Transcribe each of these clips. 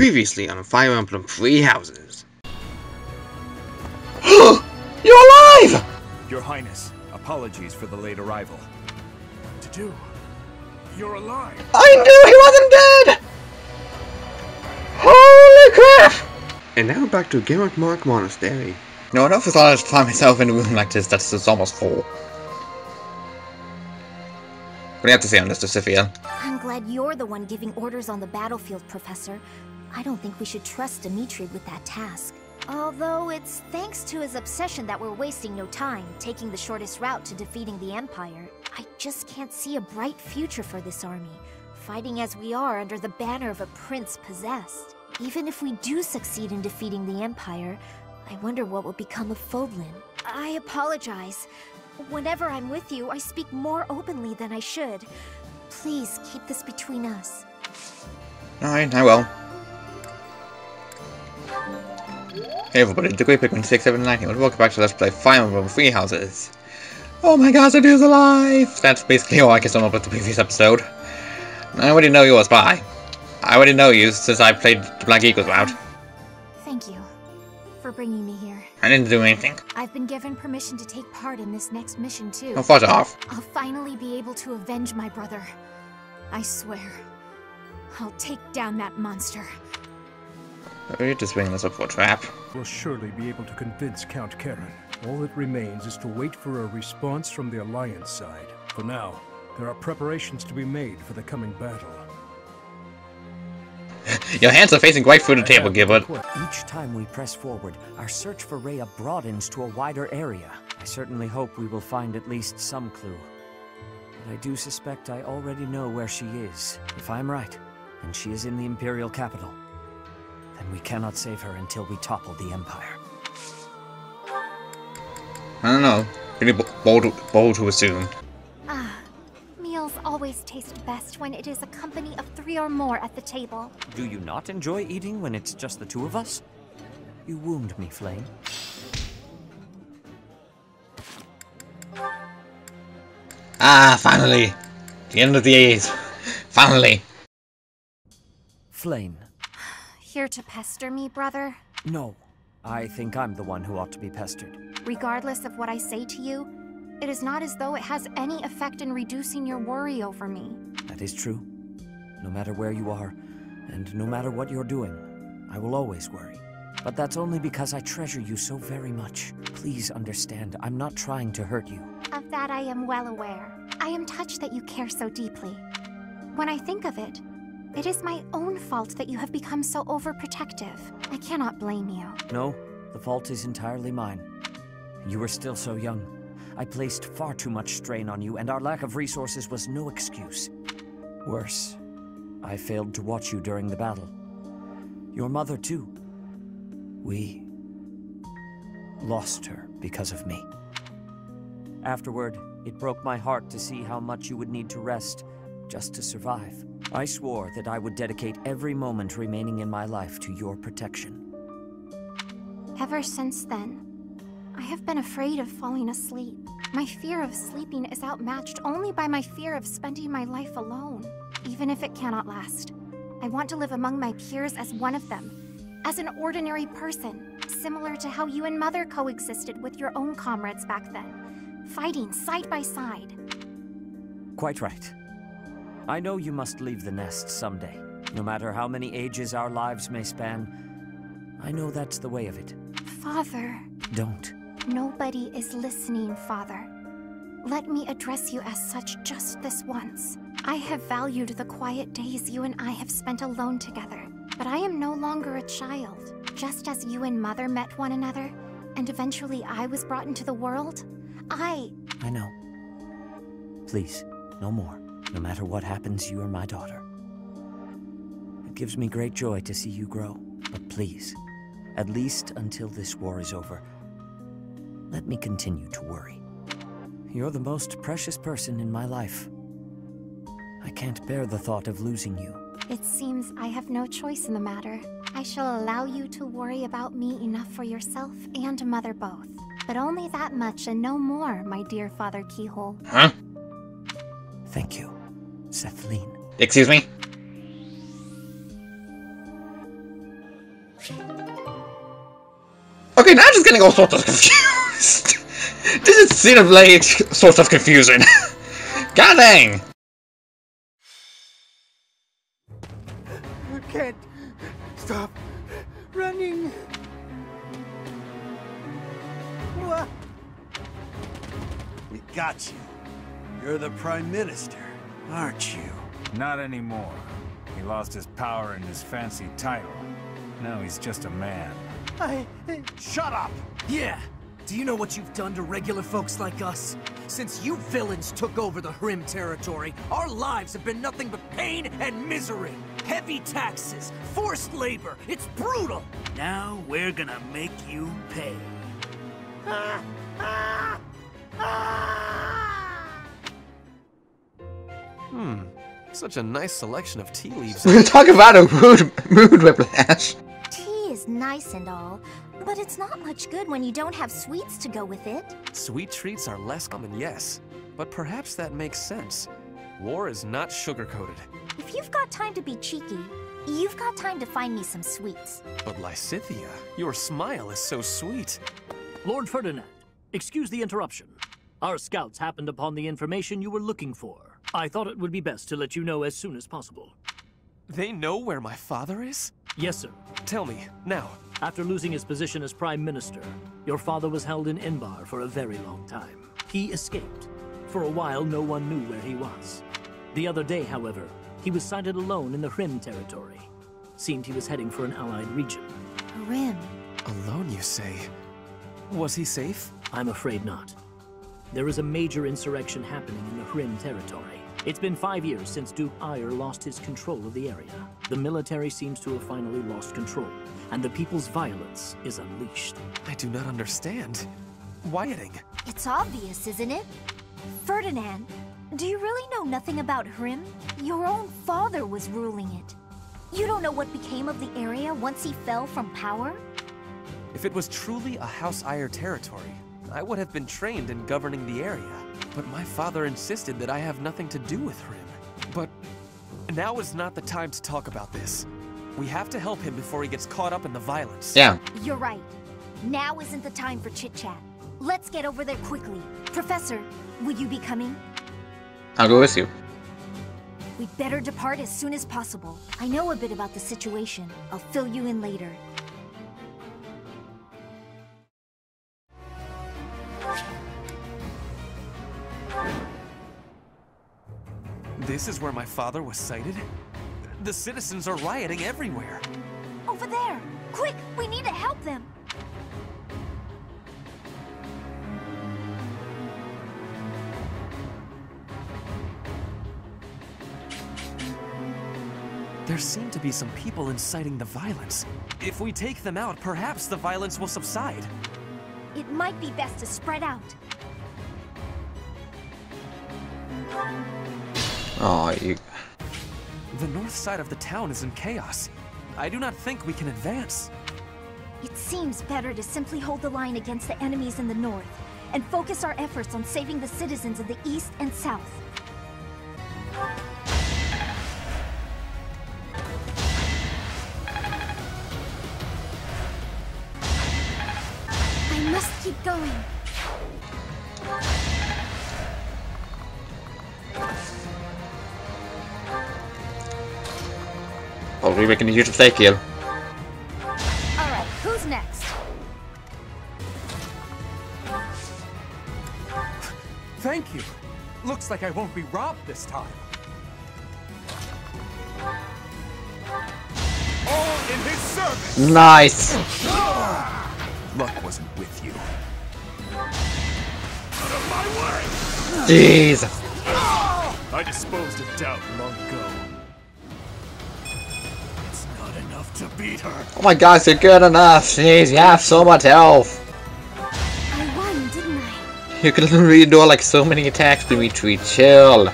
Previously on Fire Emblem Three Houses. You're alive! Your Highness, apologies for the late arrival. To do? You're alive. I knew he wasn't dead! Holy crap! And now back to Garreg Mach Monastery. No, enough as long as to find myself in a room like this that's just almost full. What do you have to say on this, Sophia? I'm glad you're the one giving orders on the battlefield, Professor. I don't think we should trust Dimitri with that task. Although it's thanks to his obsession that we're wasting no time, taking the shortest route to defeating the Empire. I just can't see a bright future for this army, fighting as we are under the banner of a prince possessed. Even if we do succeed in defeating the Empire, I wonder what will become of Fodlan. I apologize. Whenever I'm with you, I speak more openly than I should. Please keep this between us. Alright, I will. Hey everybody, it's the Great Pikmin 6790 and welcome back to Let's Play Fire Emblem Three Houses. Oh my gosh, it is alive! That's basically all I can sum up with the previous episode. I already know yours, bye. I already know you since I played the Black Eagles route. Thank you for bringing me here. I didn't do anything. I've been given permission to take part in this next mission too. Oh, fudge off. I'll finally be able to avenge my brother. I swear. I'll take down that monster. You're just bringing us up for a trap. We'll surely be able to convince Count Karen. All that remains is to wait for a response from the Alliance side. For now, there are preparations to be made for the coming battle. Your hands are facing right through the table, Gibbet. Each time we press forward, our search for Rhea broadens to a wider area. I certainly hope we will find at least some clue. But I do suspect I already know where she is. If I'm right, and she is in the Imperial capital, then we cannot save her until we topple the Empire. I don't know. Pretty bold, bold to assume. Ah, meals always taste best when it is a company of three or more at the table. Do you not enjoy eating when it's just the two of us? You wound me, Flayn. Ah, finally! The end of the age. Finally! Flayn. Here to pester me, brother? No. I think I'm the one who ought to be pestered. Regardless of what I say to you, it is not as though it has any effect in reducing your worry over me. That is true. No matter where you are, and no matter what you're doing, I will always worry. But that's only because I treasure you so very much. Please understand, I'm not trying to hurt you. Of that I am well aware. I am touched that you care so deeply. When I think of it, it is my own fault that you have become so overprotective. I cannot blame you. No, the fault is entirely mine. You were still so young. I placed far too much strain on you, and our lack of resources was no excuse. Worse, I failed to watch you during the battle. Your mother, too. We lost her because of me. Afterward, it broke my heart to see how much you would need to rest just to survive. I swore that I would dedicate every moment remaining in my life to your protection. Ever since then, I have been afraid of falling asleep. My fear of sleeping is outmatched only by my fear of spending my life alone, even if it cannot last. I want to live among my peers as one of them, as an ordinary person, similar to how you and Mother coexisted with your own comrades back then, fighting side by side. Quite right. I know you must leave the nest someday. No matter how many ages our lives may span, I know that's the way of it. Father, Don't. nobody is listening, Father. Let me address you as such just this once. I have valued the quiet days you and I have spent alone together, but I am no longer a child. Just as you and Mother met one another, and eventually I was brought into the world, I. I know. Please, no more. No matter what happens, you are my daughter. It gives me great joy to see you grow. But please, at least until this war is over, let me continue to worry. You're the most precious person in my life. I can't bear the thought of losing you. It seems I have no choice in the matter. I shall allow you to worry about me enough for yourself and Mother both. But only that much and no more, my dear Father Cichol. Huh? Thank you, Cethleann. Excuse me? Okay, now I'm just getting all sorts of confused. this is scene of like sorts of confusing. God dang! I can't stop running. What? We got you. You're the Prime Minister, aren't you? Not anymore. He lost his power and his fancy title. Now he's just a man. I... Eh, shut up! Yeah. Do you know what you've done to regular folks like us? Since you villains took over the Hrym territory, our lives have been nothing but pain and misery. Heavy taxes, forced labor, it's brutal! Now we're gonna make you pay. Ah! Ah! Ah! Hmm. Such a nice selection of tea leaves. Talk about a mood, mood whiplash. Tea is nice and all, but it's not much good when you don't have sweets to go with it. Sweet treats are less common, yes. But perhaps that makes sense. War is not sugar-coated. If you've got time to be cheeky, you've got time to find me some sweets. But Lysithea, your smile is so sweet. Lord Ferdinand, excuse the interruption. Our scouts happened upon the information you were looking for. I thought it would be best to let you know as soon as possible. They know where my father is? Yes, sir. Tell me, now. After losing his position as Prime Minister, your father was held in Enbarr for a very long time. He escaped. For a while, no one knew where he was. The other day, however, he was sighted alone in the Hrym territory. Seemed he was heading for an allied region. Rim. Alone, you say? Was he safe? I'm afraid not. There is a major insurrection happening in the Hrym territory. It's been five years since Duke Aegir lost his control of the area. The military seems to have finally lost control, and the people's violence is unleashed. I do not understand. Wyating. It's obvious, isn't it? Ferdinand, do you really know nothing about Hrym? Your own father was ruling it. You don't know what became of the area once he fell from power? If it was truly a House Aegir territory, I would have been trained in governing the area. But my father insisted that I have nothing to do with Hrym. But now is not the time to talk about this. We have to help him before he gets caught up in the violence. Yeah. You're right. Now isn't the time for chit-chat. Let's get over there quickly. Professor, will you be coming? I'll go with you. We'd better depart as soon as possible. I know a bit about the situation. I'll fill you in later. This is where my father was sighted? The citizens are rioting everywhere. Over there! Quick! We need to help them! There seem to be some people inciting the violence. If we take them out, perhaps the violence will subside. It might be best to spread out. Oh, you. The north side of the town is in chaos. I do not think we can advance. It seems better to simply hold the line against the enemies in the north, and focus our efforts on saving the citizens of the east and south. I must keep going. We're making a huge mistake here. Alright, who's next? Thank you. Looks like I won't be robbed this time. All in his service! Nice. Luck wasn't with you. Jeez. I disposed of doubt beat her. Oh my gosh, you're good enough. Jeez, you have so much health. I won, didn't I? You can literally do like so many attacks, Dimitri. Chill.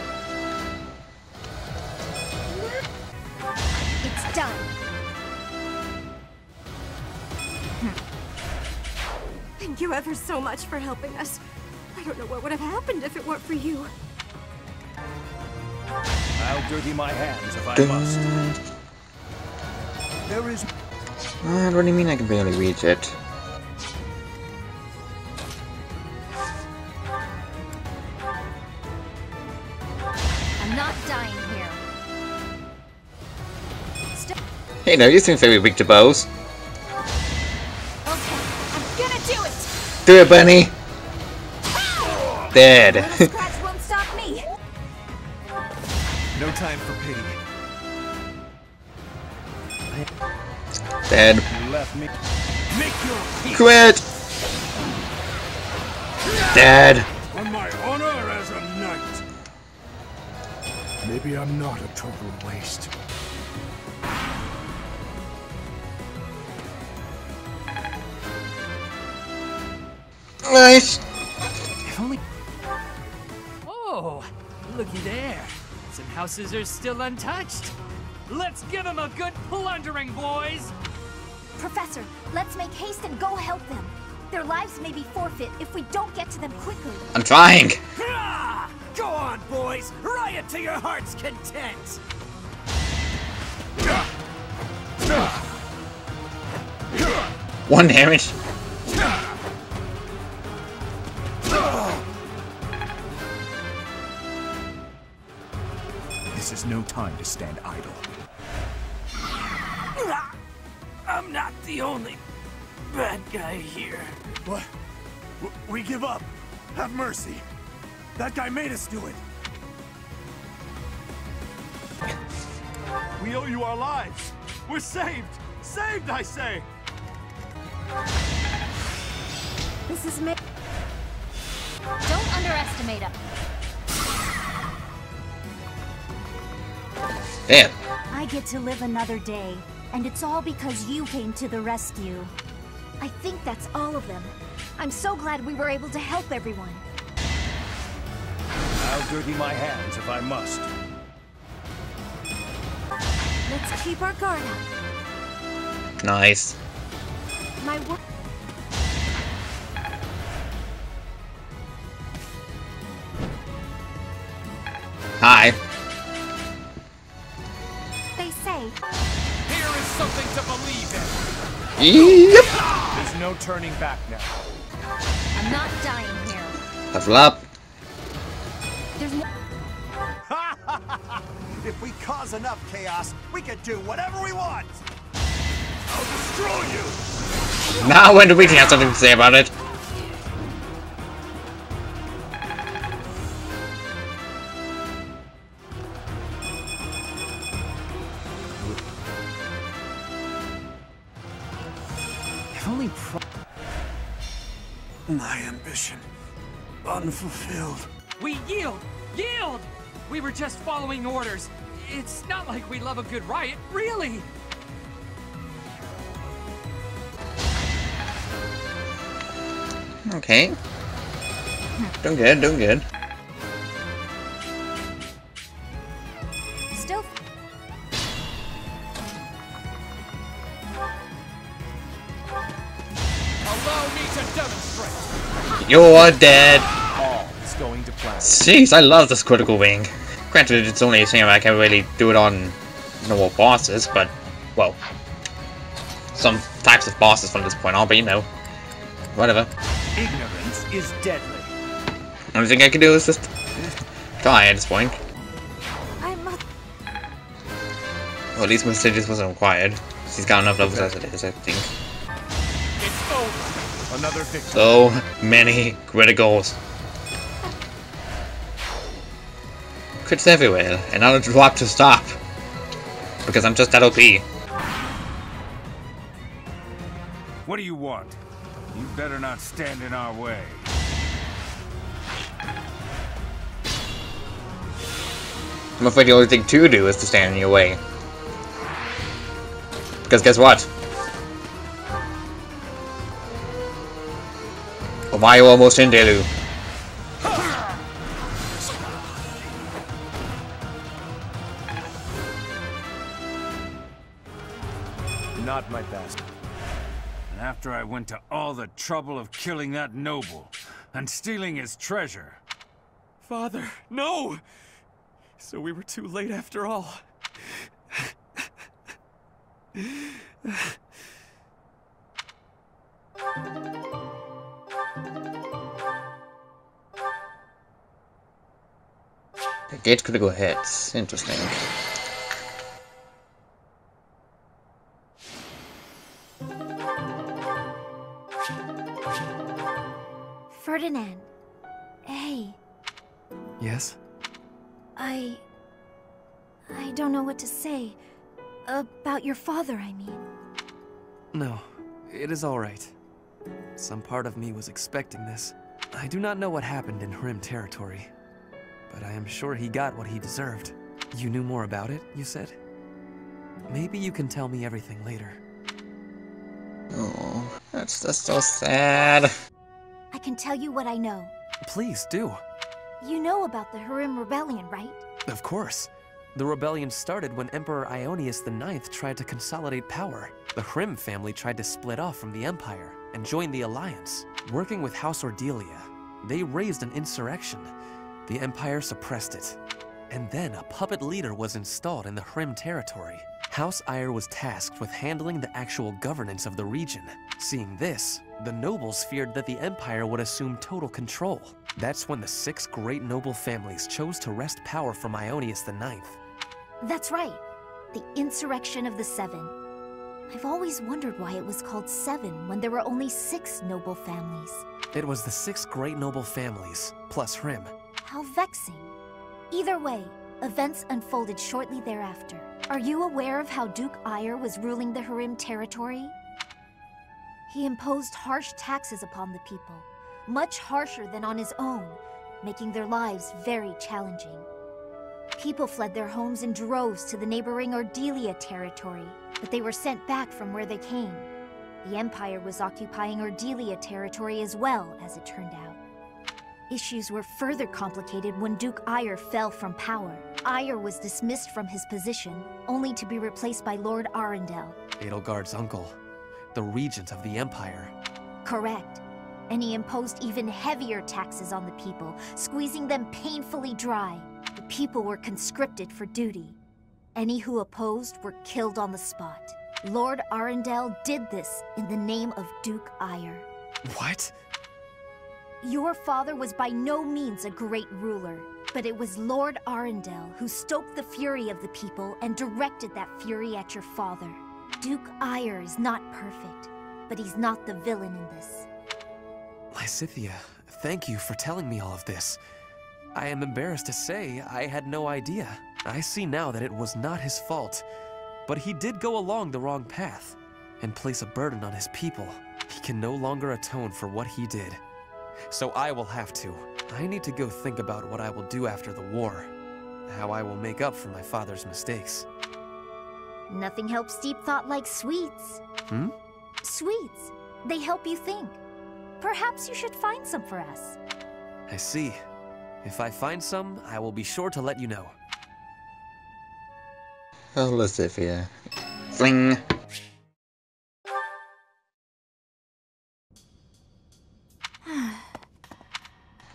Reach it? I'm not dying here. St Hey now, you seem very weak to bows. okay, I'm gonna do it! Do it, Bunny! Dead. Won't stop me! No time for pity. Dead. Your. Quit! Dead. On my honor as a knight. Maybe I'm not a total waste. Nice. If only. Oh, looky there. Some houses are still untouched. Let's give them a good plundering, boys. Professor, let's make haste and go help them. Their lives may be forfeit if we don't get to them quickly. I'm trying. Go on, boys! Riot to your heart's content! One damage. This is no time to stand idle. The only bad guy here. What? W- We give up. Have mercy. That guy made us do it. We owe you our lives. We're saved. Saved, I say. This is me. Don't underestimate him. Damn. I get to live another day, and it's all because you came to the rescue. I think that's all of them. I'm so glad we were able to help everyone. I'll dirty my hands if I must. Let's keep our guard up. Nice. My work. Yep. There's no turning back now. I'm not dying here. Level up. There's no. If we cause enough chaos, we can do whatever we want. I'll destroy you. Now when do we have something to say about it? My ambition unfulfilled. We yield! Yield! We were just following orders. It's not like we love a good riot, really. Okay. Doing good, doing good. You're dead. All is going to plan. Jeez, I love this critical wing. Granted, it's only a thing I can't really do it on normal bosses, but, well, some types of bosses from this point on, but you know, whatever. Ignorance is deadly. Only thing I can do is just die at this point. I must. Well, at least Mercedes wasn't required. She's got enough levels as it is, I think. Another victory. So many criticals. Crits everywhere, and I don't drop to stop. Because I'm just that OP. What do you want? You better not stand in our way. I'm afraid the only thing to do is to stand in your way. Because guess what? Why you almost in Delu? Not my best. And after I went to all the trouble of killing that noble and stealing his treasure. Father, no! So we were too late after all. Gauge critical hits. Interesting. Ferdinand. Hey, Yes? I... I don't know what to say. About your father, I mean. No, it is all right. Some part of me was expecting this. I do not know what happened in Hrym territory, but I am sure he got what he deserved. You knew more about it, you said? Maybe you can tell me everything later. Oh, that's just so sad. I can tell you what I know. Please do. You know about the Hrym Rebellion, right? Of course. The rebellion started when Emperor Ionius IX tried to consolidate power. The Hrym family tried to split off from the Empire and join the Alliance. Working with House Ordelia, they raised an insurrection. The Empire suppressed it. And then a puppet leader was installed in the Hrym territory. House Aegir was tasked with handling the actual governance of the region. Seeing this, the nobles feared that the Empire would assume total control. That's when the six great noble families chose to wrest power from Ionius IX. That's right. The Insurrection of the Seven. I've always wondered why it was called Seven when there were only six noble families. It was the six great noble families, plus Hrym. How vexing. Either way, events unfolded shortly thereafter. Are you aware of how Duke Aegir was ruling the Hrym territory? He imposed harsh taxes upon the people, much harsher than on his own, making their lives very challenging. People fled their homes in droves to the neighboring Ordelia territory, but they were sent back from where they came. The Empire was occupying Ordelia territory as well, as it turned out. Issues were further complicated when Duke Aegir fell from power. Aegir was dismissed from his position, only to be replaced by Lord Arundel. Edelgard's uncle, the regent of the Empire. Correct. And he imposed even heavier taxes on the people, squeezing them painfully dry. The people were conscripted for duty. Any who opposed were killed on the spot. Lord Arundel did this in the name of Duke Aegir. What? Your father was by no means a great ruler, but it was Lord Arundel who stoked the fury of the people and directed that fury at your father. Duke Aegir is not perfect, but he's not the villain in this. Lysithea, thank you for telling me all of this. I am embarrassed to say I had no idea. I see now that it was not his fault, but he did go along the wrong path and place a burden on his people. He can no longer atone for what he did. So I will have to. I need to go think about what I will do after the war. How I will make up for my father's mistakes. Nothing helps deep thought like sweets. Hmm? Sweets. They help you think. Perhaps you should find some for us. I see. If I find some, I will be sure to let you know. Oh, Lysithea. Fling.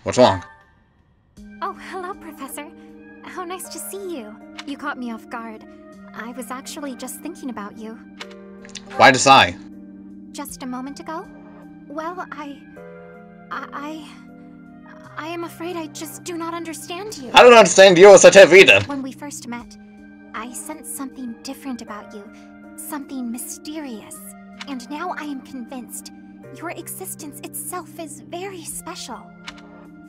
What's wrong? Oh, hello, Professor. How nice to see you. You caught me off guard. I was actually just thinking about you. Why does I? Just a moment ago? Well, I... I... I, am afraid I just do not understand you. I don't understand you Satev either. When we first met, I sensed something different about you. Something mysterious. And now I am convinced your existence itself is very special.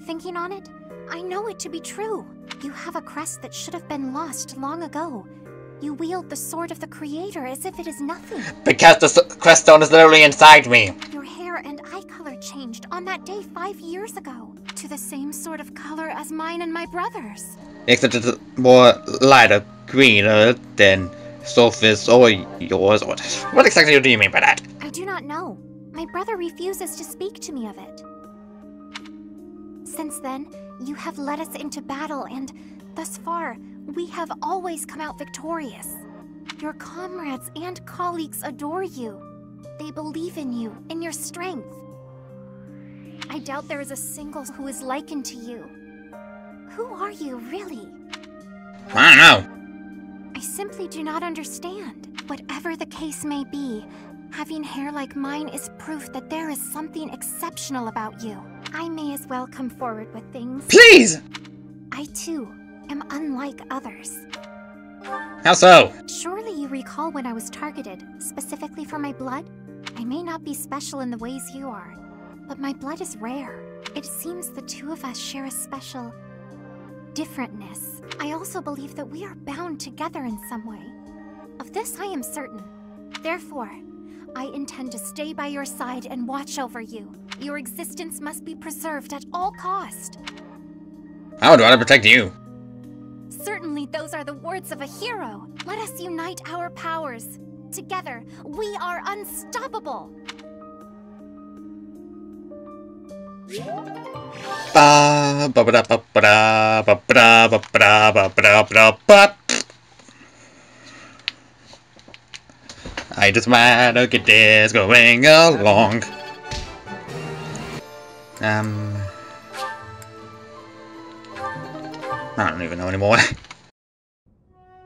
Thinking on it, I know it to be true. You have a crest that should have been lost long ago. You wield the sword of the Creator as if it is nothing. Because the crest stone is literally inside me. Your hair and eye color changed on that day five years ago to the same sort of color as mine and my brother's. Except it's more lighter greener than Sophie's or yours. What, what exactly do you mean by that? I do not know. My brother refuses to speak to me of it. Since then, you have led us into battle, and thus far, we have always come out victorious. Your comrades and colleagues adore you. They believe in you, in your strength. I doubt there is a single who is likened to you. Who are you, really? I don't know. I simply do not understand. Whatever the case may be, having hair like mine is proof that there is something exceptional about you. I may as well come forward with things. Please! I too am unlike others. How so? Surely you recall when I was targeted, specifically for my blood? I may not be special in the ways you are, but my blood is rare. It seems the two of us share a special differentness. I also believe that we are bound together in some way. Of this I am certain. Therefore, I intend to stay by your side and watch over you. Your existence must be preserved at all cost. How do I protect you? Certainly those are the words of a hero. Let us unite our powers. Together, we are unstoppable. Ba ba ba ba ba ba ba ba ba ba ba ba ba. I just wanna get this going along. Um, I don't even know anymore.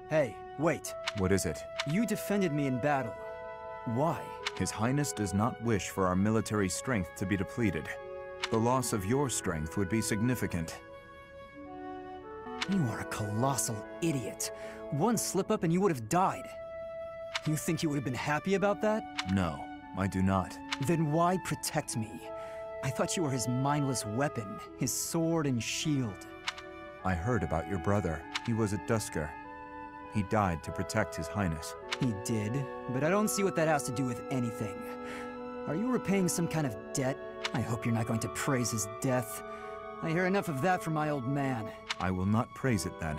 Hey, wait. What is it? You defended me in battle. Why? His Highness does not wish for our military strength to be depleted. The loss of your strength would be significant. You are a colossal idiot. One slip up and you would have died. You think you would have been happy about that? No, I do not. Then why protect me? I thought you were his mindless weapon, his sword and shield. I heard about your brother. He was at Duscur. He died to protect His Highness. He did, but I don't see what that has to do with anything. Are you repaying some kind of debt? I hope you're not going to praise his death. I hear enough of that from my old man. I will not praise it then.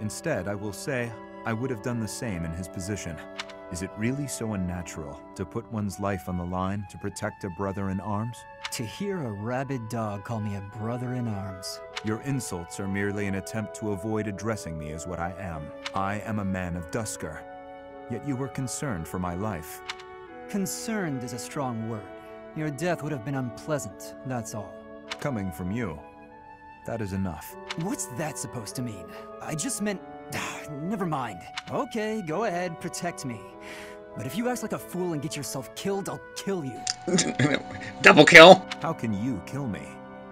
Instead, I will say I would have done the same in his position. Is it really so unnatural to put one's life on the line to protect a brother in arms? To hear a rabid dog call me a brother in arms. Your insults are merely an attempt to avoid addressing me as what I am. I am a man of Duscur. Yet you were concerned for my life. Concerned is a strong word. Your death would have been unpleasant, that's all. Coming from you, that is enough. What's that supposed to mean? I just meant... Never mind. Okay, go ahead, protect me. But if you act like a fool and get yourself killed, I'll kill you. Double kill? How can you kill me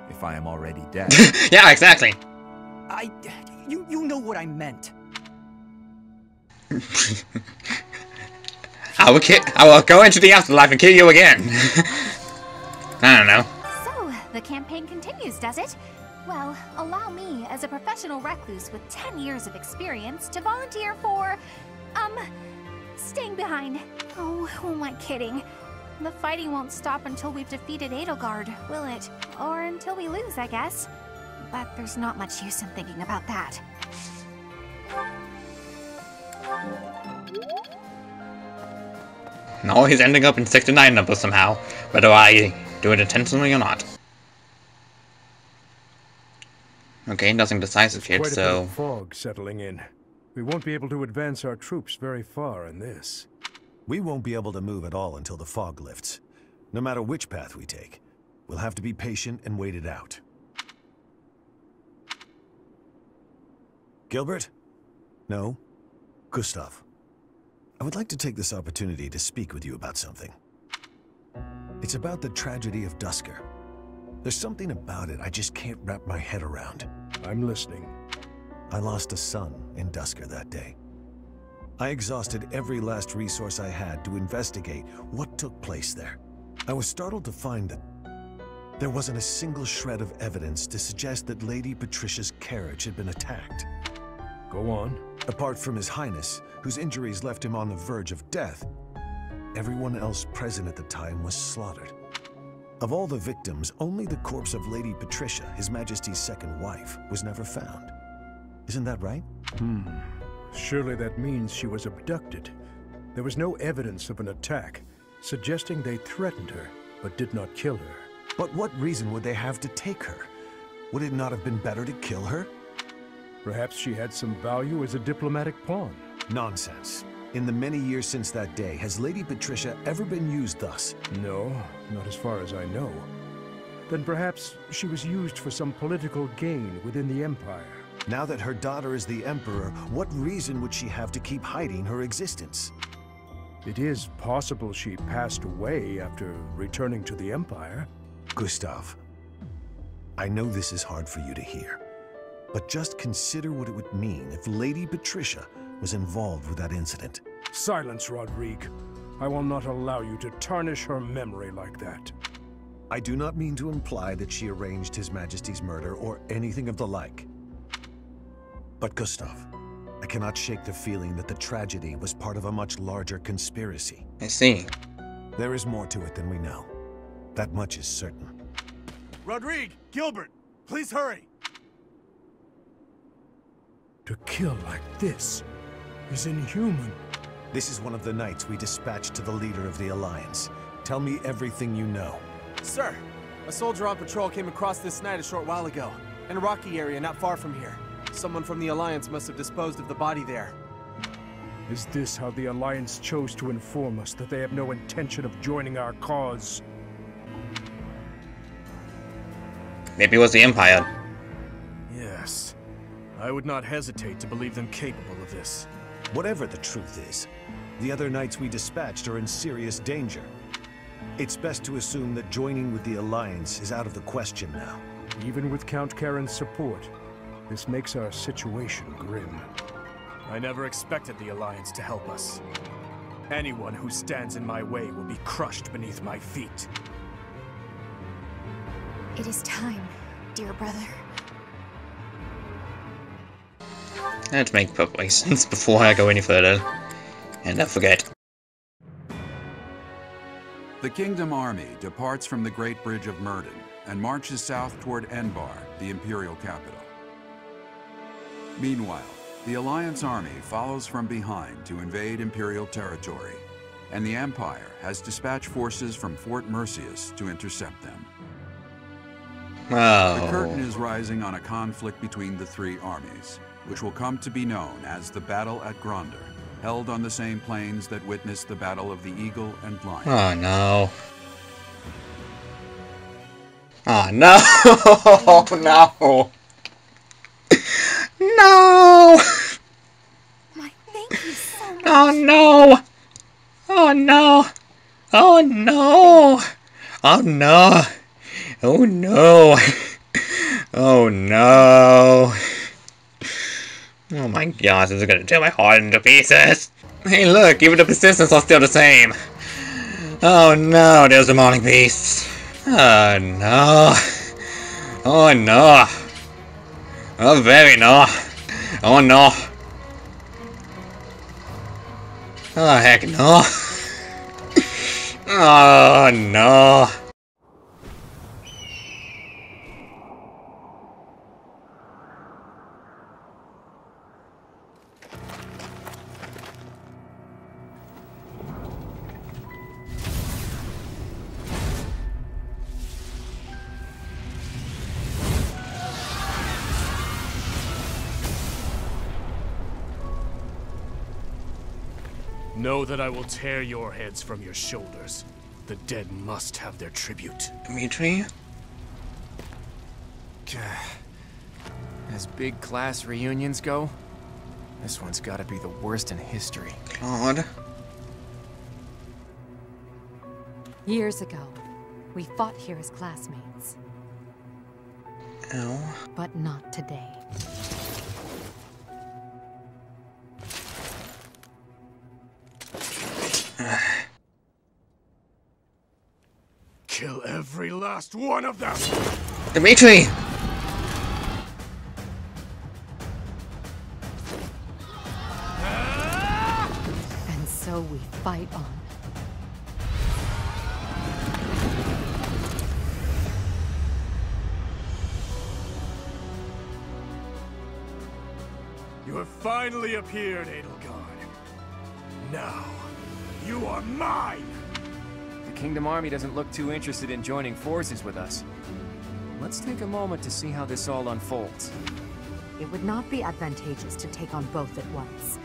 if I am already dead? yeah, exactly. I... You, you know what I meant. I will kill. I will go into the afterlife and kill you again. I don't know. So, the campaign continues, does it? Well, allow me, as a professional recluse with 10 years of experience, to volunteer for, um, staying behind. Oh, who am I kidding? The fighting won't stop until we've defeated Edelgard, will it? Or until we lose, I guess. But there's not much use in thinking about that. No, he's ending up in 69 number somehow, whether I do it intentionally or not. Okay, nothing decisive yet, Quite a so... bit of fog settling in. We won't be able to advance our troops very far in this. We won't be able to move at all until the fog lifts. No matter which path we take, we'll have to be patient and wait it out. Gilbert? No? Gustav. I would like to take this opportunity to speak with you about something. It's about the tragedy of Duscur. There's something about it I just can't wrap my head around. I'm listening. I lost a son in Duscur that day. I exhausted every last resource I had to investigate what took place there. I was startled to find that there wasn't a single shred of evidence to suggest that Lady Patricia's carriage had been attacked. Go on. Apart from His Highness, whose injuries left him on the verge of death, everyone else present at the time was slaughtered. Of all the victims, only the corpse of Lady Patricia, His Majesty's second wife, was never found. Isn't that right? Hmm. Surely that means she was abducted. There was no evidence of an attack, suggesting they threatened her, but did not kill her. But what reason would they have to take her? Would it not have been better to kill her? Perhaps she had some value as a diplomatic pawn. Nonsense. In the many years since that day, has Lady Patricia ever been used thus? No, not as far as I know. Then perhaps she was used for some political gain within the Empire. Now that her daughter is the Emperor, what reason would she have to keep hiding her existence? It is possible she passed away after returning to the Empire. Gustav, I know this is hard for you to hear, But just consider what it would mean if Lady Patricia was involved with that incident. Silence, Rodrigue. I will not allow you to tarnish her memory like that. I do not mean to imply that she arranged His Majesty's murder or anything of the like. But Gustav, I cannot shake the feeling that the tragedy was part of a much larger conspiracy. I see. There is more to it than we know. That much is certain. Rodrigue, Gilbert, please hurry. To kill like this is inhuman. This is one of the knights we dispatched to the leader of the Alliance. Tell me everything you know. Sir, a soldier on patrol came across this night a short while ago, in a rocky area not far from here. Someone from the Alliance must have disposed of the body there. Is this how the Alliance chose to inform us that they have no intention of joining our cause? Maybe it was the Empire. Yes. I would not hesitate to believe them capable of this. Whatever the truth is, the other knights we dispatched are in serious danger. It's best to assume that joining with the Alliance is out of the question now. Even with Count Karen's support, this makes our situation grim. I never expected the Alliance to help us. Anyone who stands in my way will be crushed beneath my feet. It is time, dear brother. Let's make preparations before I go any further. And don't forget. The Kingdom Army departs from the Great Bridge of Myrddin and marches south toward Enbarr, the Imperial capital. Meanwhile, the Alliance army follows from behind to invade Imperial territory, and the Empire has dispatched forces from Fort Merceus to intercept them. Oh. The curtain oh. is rising on a conflict between the three armies, which will come to be known as the Battle at Gronder, held on the same plains that witnessed the Battle of the Eagle and Lion. Oh no. Oh no! Oh no! No! My, thank you so much. Oh no! Oh no! Oh no! Oh no! Oh no! Oh no! Oh my gosh, this is gonna tear my heart into pieces! Hey look, even the persistence are still the same! Oh no, there's demonic beasts! Oh no! Oh no! Oh very no! Oh no! Oh heck no! Oh no! Know that I will tear your heads from your shoulders. The dead must have their tribute. Dimitri? As big class reunions go, this one's gotta be the worst in history. God. Years ago, we fought here as classmates. Ow. But not today. Kill every last one of them! Dimitri! And so we fight on. You have finally appeared, Edelgard. Now, you are mine! The Kingdom Army doesn't look too interested in joining forces with us. Let's take a moment to see how this all unfolds. It would not be advantageous to take on both at once.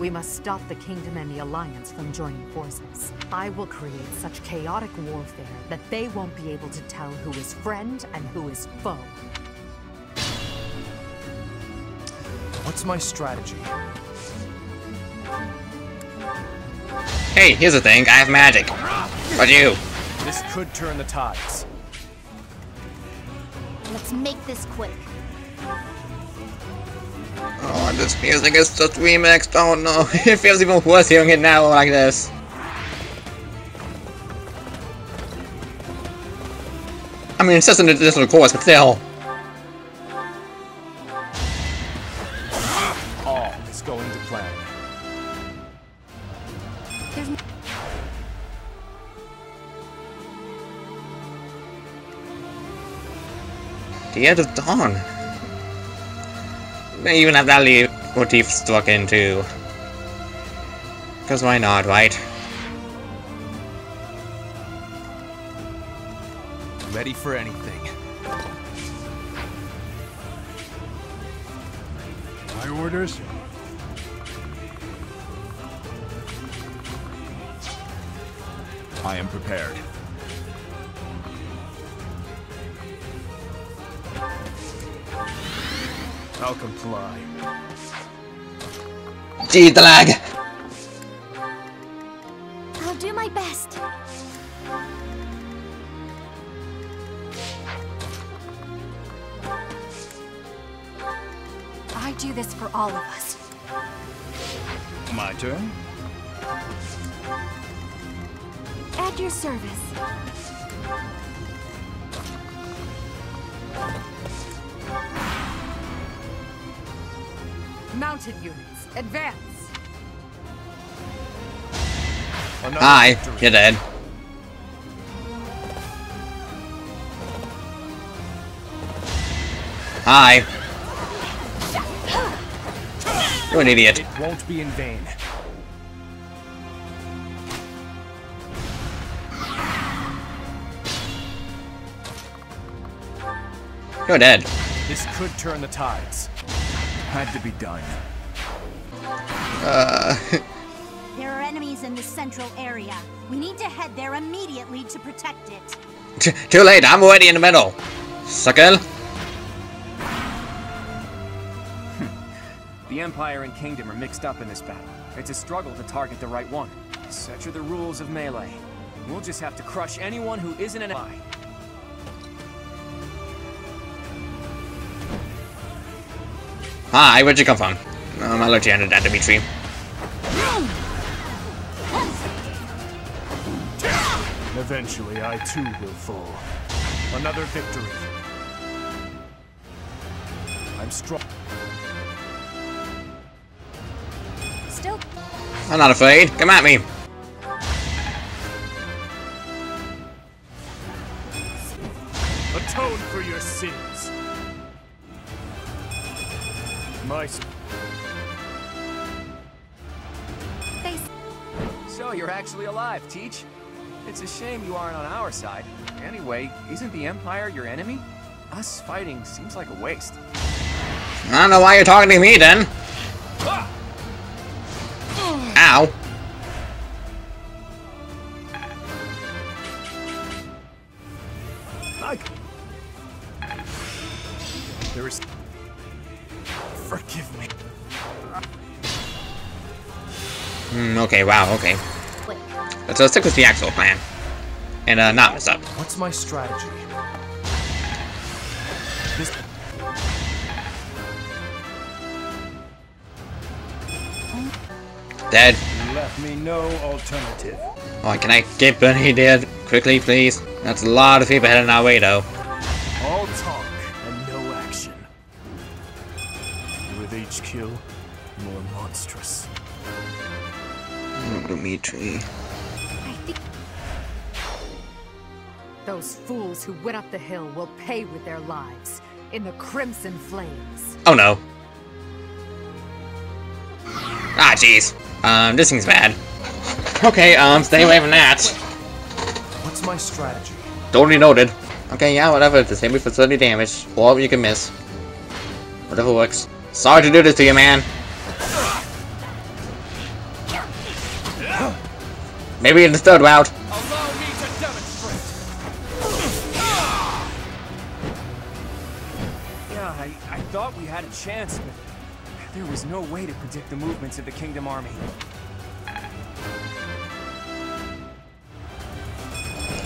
We must stop the Kingdom and the Alliance from joining forces. I will create such chaotic warfare that they won't be able to tell who is friend and who is foe. What's my strategy? Hey, here's the thing, I have magic. But you. This could turn the tides. Let's make this quick. Oh, this music is just remixed. Oh no, it feels even worse hearing it now like this. I mean, it's just an additional chorus, but still. The Edge of Dawn. May even have that lead motif stuck in too. Because why not, right? Ready for anything. My orders? I am prepared. I'll comply. Gee, the lag! I'll do my best. I do this for all of us. My turn? At your service. Mounted units, advance! Hi, you're dead. Hi. You're an idiot. It won't be in vain. You're dead. This could turn the tides. Had to be done. Uh, There are enemies in the central area. We need to head there immediately to protect it. t too late, I'm already in the middle. Sucker. The Empire and Kingdom are mixed up in this battle. It's a struggle to target the right one. Such are the rules of melee. We'll just have to crush anyone who isn't an ally. Hi, where'd you come from? Um, I'll let you handle that, Dimitri. Eventually, I too will fall. Another victory. I'm strong. Still, I'm not afraid. Come at me. Atone for your sins. My. s- So you're actually alive, Teach. It's a shame you aren't on our side. Anyway, isn't the Empire your enemy? Us fighting seems like a waste. I don't know why you're talking to me then. Wow, okay. So Let's uh, stick with the actual plan. And uh, not mess up. What's my strategy? This... Dead. Left me no alternative. Oh, can I get Bunny dead quickly, please? That's a lot of people heading our way, though. Dimitri. Those fools who went up the hill will pay with their lives in the Crimson Flames. Oh no. Ah, jeez. Um, this thing's bad. Okay, um, stay away from that. What's my strategy? Totally noted. Okay, yeah, whatever. Disable for 30 damage. Or you can miss. Whatever works. Sorry to do this to you, man. Maybe in the third round. Yeah, I, I thought we had a chance, but there was no way to predict the movements of the Kingdom Army.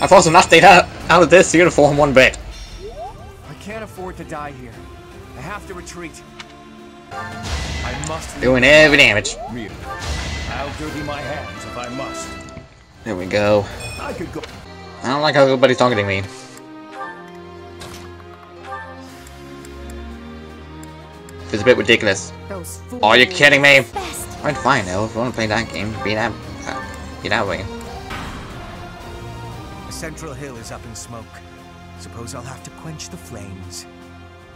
I've also not stayed out, out of this uniform one bit. I can't afford to die here. I have to retreat. I must Doing heavy damage. I'll dirty my hands if I must. There we go. I could go. I don't like how everybody's talking to me. It's a bit ridiculous. Are you kidding me? Best. Alright, fine, though. If you want to play that game, be that, uh, be that way. The central hill is up in smoke. Suppose I'll have to quench the flames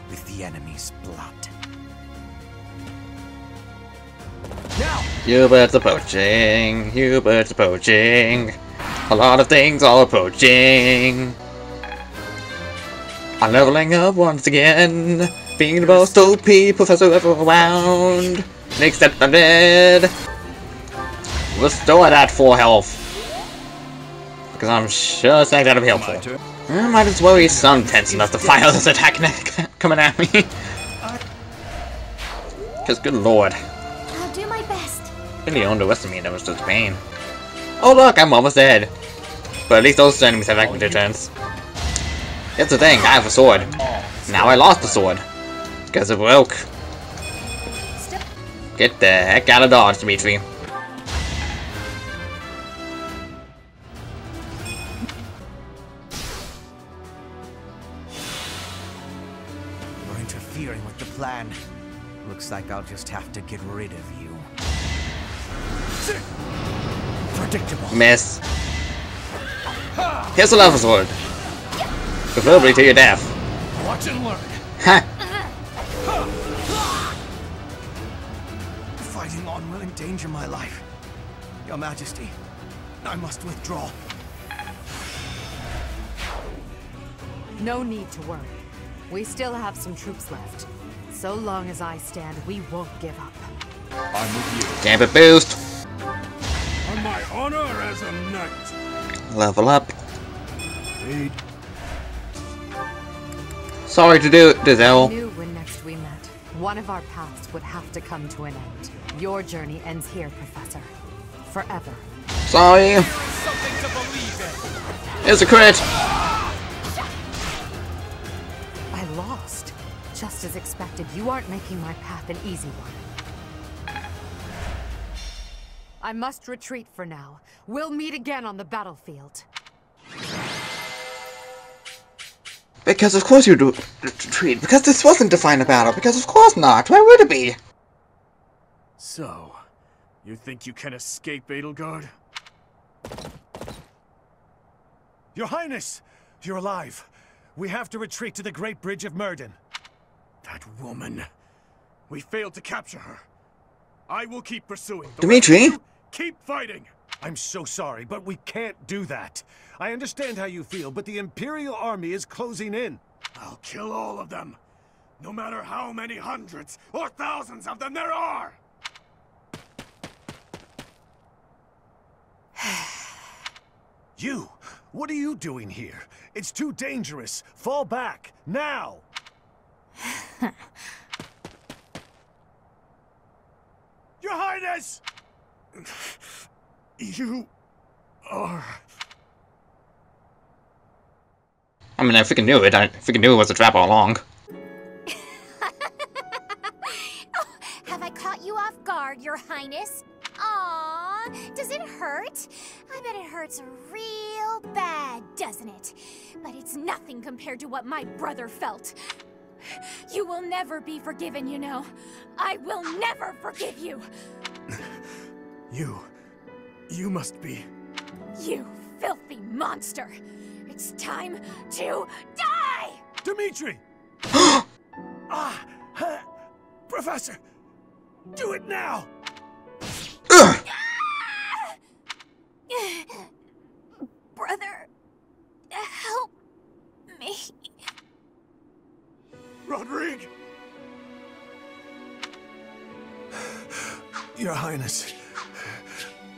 with the enemy's blood. Hubert's approaching. Hubert's approaching. A lot of things are approaching. I'm leveling up once again. Being the most OP professor ever around. Except I'm dead. Restore that full health. Because I'm sure not gonna be helpful. I might as well be some tense enough to fire this attack coming at me. Because good lord. Really underestimated that was just pain. Oh look, I'm almost dead. But at least those enemies have active defense. That's the thing, I have a sword. Now I lost the sword. Because it broke. Get the heck out of Dodge, Dimitri. You're interfering with the plan. Looks like I'll just have to get rid of you. Predictable. Miss. Here's a lava sword. Preferably to your death. Watch and learn. Ha! Fighting on will endanger my life. Your Majesty, I must withdraw. No need to worry. We still have some troops left. So long as I stand, we won't give up. I'm with you. Gambit boost. On my honor as a knight. Level up. Aid. Sorry to do it, I knew when next we met, one of our paths would have to come to an end. Your journey ends here, Professor. Forever. Sorry. Something to believe in. It's a crit. I lost. Just as expected, you aren't making my path an easy one. I must retreat for now. We'll meet again on the battlefield. Because of course you do retreat. Because this wasn't the a battle. Because of course not. Why would it be? So, you think you can escape Edelgard? Your Highness! You're alive. We have to retreat to the Great Bridge of Myrddin. That woman. We failed to capture her. I will keep pursuing. The Dimitri? Rest of you, Keep fighting! I'm so sorry, but we can't do that. I understand how you feel, but the Imperial Army is closing in. I'll kill all of them. No matter how many hundreds or thousands of them there are! You! What are you doing here? It's too dangerous. Fall back, now! Your Highness! You are... I mean, I freaking knew it. I freaking knew it was a trap all along. Have I caught you off guard, Your Highness? Aww, does it hurt? I bet it hurts real bad, doesn't it? But it's nothing compared to what my brother felt. You will never be forgiven, you know. I will never forgive you. You... You must be... You filthy monster. It's time to die! Dimitri! ah! huh, Professor! Do it now! Brother, help me. Rodrigue! Your Highness,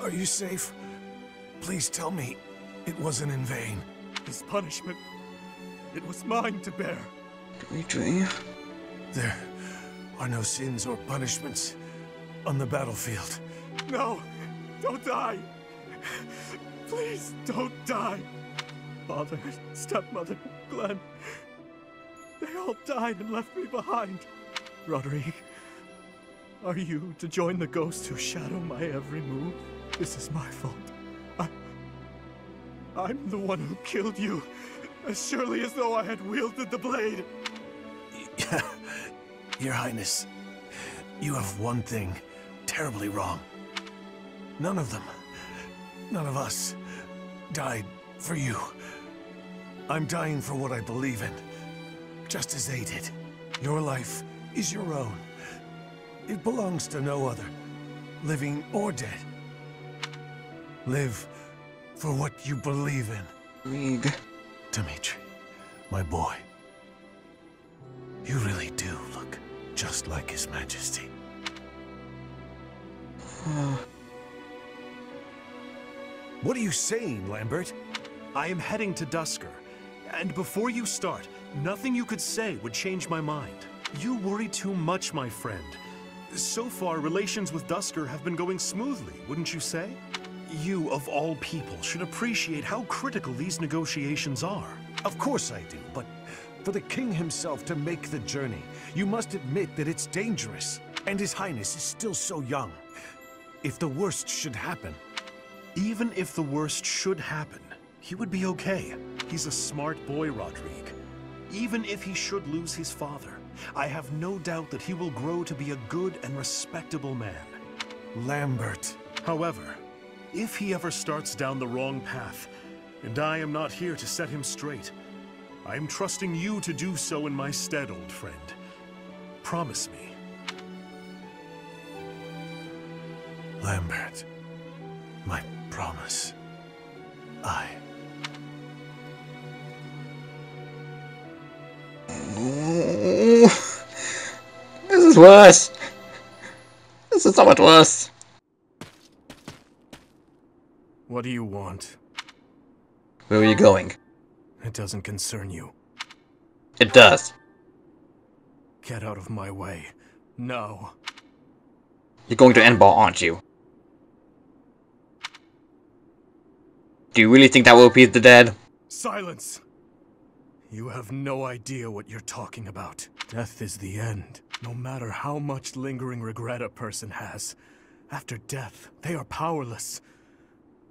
are you safe? Please tell me it wasn't in vain. His punishment... It was mine to bear. Dimitri? There are no sins or punishments on the battlefield. No! Don't die! Please don't die! Father, stepmother, Glenn... They all died and left me behind. Rodrigue, Are you to join the ghosts who shadow my every move? This is my fault. I... I'm the one who killed you, as surely as though I had wielded the blade. Your Highness, you have one thing terribly wrong. None of them, none of us, died for you. I'm dying for what I believe in, just as they did. Your life is your own. It belongs to no other, living or dead. Live for what you believe in. Reed. Dimitri, my boy. You really do look just like His Majesty. what are you saying, Lambert? I am heading to Duscur. And before you start, nothing you could say would change my mind. You worry too much, my friend. So far, relations with Duscur have been going smoothly, wouldn't you say? You, of all people, should appreciate how critical these negotiations are. Of course I do, but for the king himself to make the journey, you must admit that it's dangerous. And his highness is still so young. If the worst should happen... Even if the worst should happen, he would be okay. He's a smart boy, Rodrigue. Even if he should lose his father, I have no doubt that he will grow to be a good and respectable man. Lambert. However, if he ever starts down the wrong path, and I am not here to set him straight, I am trusting you to do so in my stead, old friend. Promise me. Lambert, my promise. I... This is worse. This is so much worse. What do you want? Where are you going? It doesn't concern you. It does. Get out of my way. No. You're going to Enbarr, aren't you? Do you really think that will appease the dead? Silence! You have no idea what you're talking about. Death is the end. No matter how much lingering regret a person has, after death, they are powerless.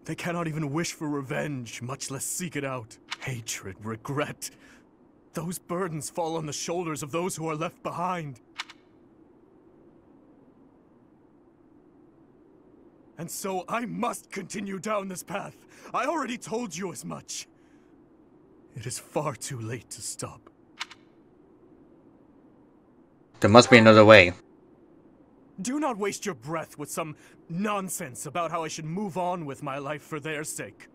They cannot even wish for revenge, much less seek it out. Hatred, regret. Those burdens fall on the shoulders of those who are left behind. And so I must continue down this path. I already told you as much. It is far too late to stop. There must be another way. Do not waste your breath with some nonsense about how I should move on with my life for their sake.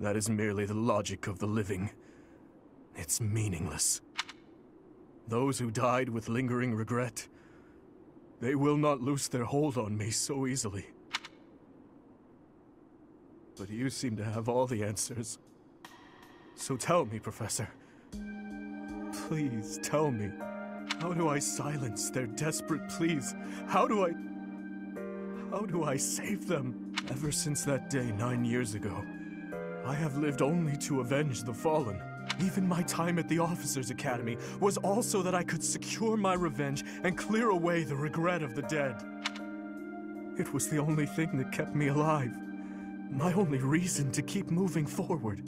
That is merely the logic of the living. It's meaningless. Those who died with lingering regret, they will not loose their hold on me so easily. But you seem to have all the answers. So tell me, Professor. Please tell me. How do I silence their desperate pleas? How do I... How do I save them? Ever since that day nine years ago, I have lived only to avenge the fallen. Even my time at the Officers' Academy was also that I could secure my revenge and clear away the regret of the dead. It was the only thing that kept me alive. My only reason to keep moving forward.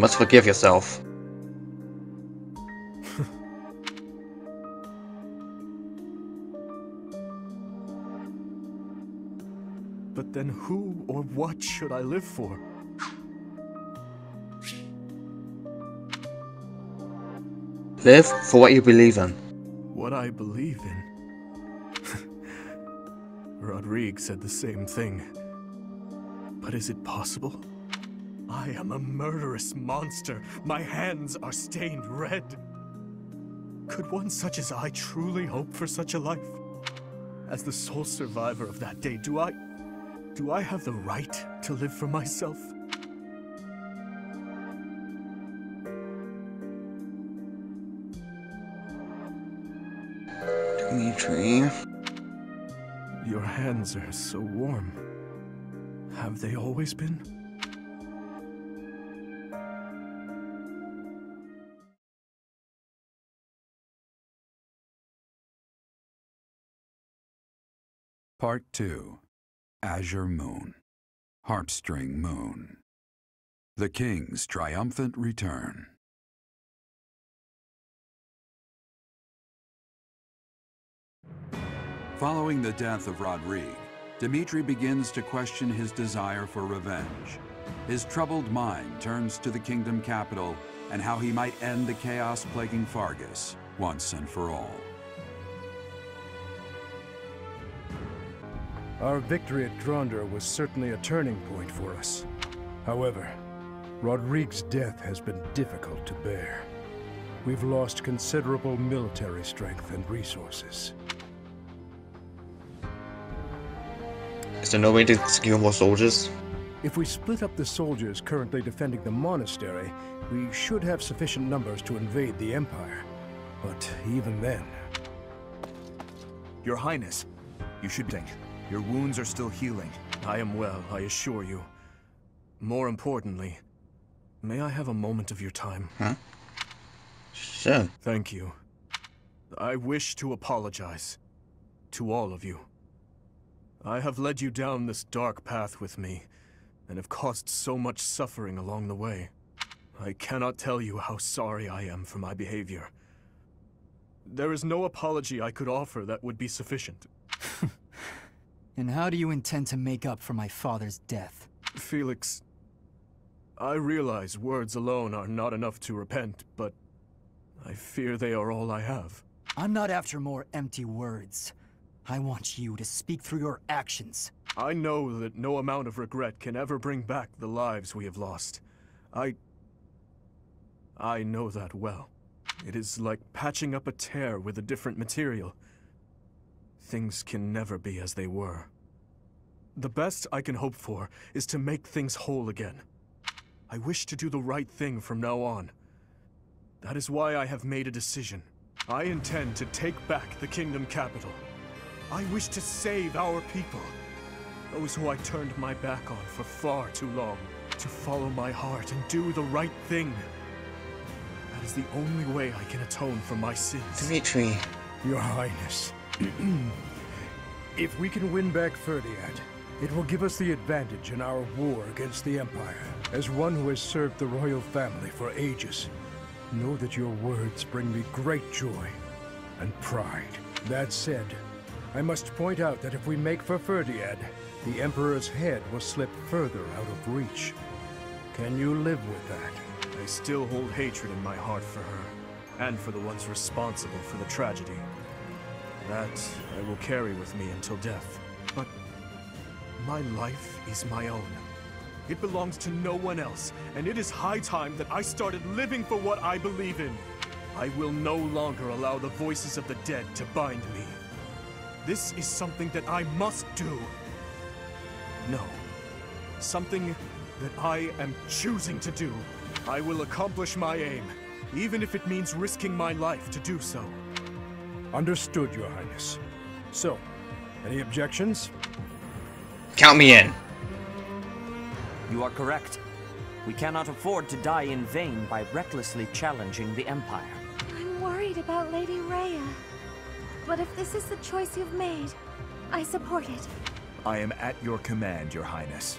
Must forgive yourself. but then who or what should I live for? Live for what you believe in. What I believe in? Rodrigue said the same thing. But is it possible? I am a murderous monster. My hands are stained red. Could one such as I truly hope for such a life? As the sole survivor of that day, do I... Do I have the right to live for myself? Dimitri... Your hands are so warm. Have they always been? Part 2 Azure Moon Harpstring Moon The King's Triumphant Return Following the death of Rodrigue, Dimitri begins to question his desire for revenge. His troubled mind turns to the kingdom capital and how he might end the chaos plaguing Faerghus once and for all. Our victory at Gronder was certainly a turning point for us. However, Rodrigue's death has been difficult to bear. We've lost considerable military strength and resources. Is there no way to secure more soldiers? If we split up the soldiers currently defending the monastery, we should have sufficient numbers to invade the Empire. But even then... Your Highness, you should think. Your wounds are still healing. I am well, I assure you. More importantly, may I have a moment of your time? Huh? Sure. Thank you. I wish to apologize. To all of you. I have led you down this dark path with me, and have caused so much suffering along the way. I cannot tell you how sorry I am for my behavior. There is no apology I could offer that would be sufficient. And how do you intend to make up for my father's death? Felix, I realize words alone are not enough to repent, but I fear they are all I have. I'm not after more empty words. I want you to speak through your actions. I know that no amount of regret can ever bring back the lives we have lost. I... I know that well. It is like patching up a tear with a different material. Things can never be as they were. The best I can hope for is to make things whole again. I wish to do the right thing from now on. That is why I have made a decision. I intend to take back the Kingdom Capital. I wish to save our people. Those who I turned my back on for far too long. To follow my heart and do the right thing. That is the only way I can atone for my sins. Dimitri. Your Highness. if we can win back Fhirdiad, it will give us the advantage in our war against the Empire. As one who has served the royal family for ages, know that your words bring me great joy and pride. That said, I must point out that if we make for Fhirdiad, the Emperor's head will slip further out of reach. Can you live with that? I still hold hatred in my heart for her, and for the ones responsible for the tragedy. That I will carry with me until death. My life is my own. It belongs to no one else, and it is high time that I started living for what I believe in. I will no longer allow the voices of the dead to bind me. This is something that I must do. No. Something that I am choosing to do. I will accomplish my aim, even if it means risking my life to do so. Understood, Your Highness. So, any objections? Count me in. You are correct. We cannot afford to die in vain by recklessly challenging the Empire. I'm worried about Lady Rhea. But if this is the choice you've made, I support it. I am at your command, Your Highness.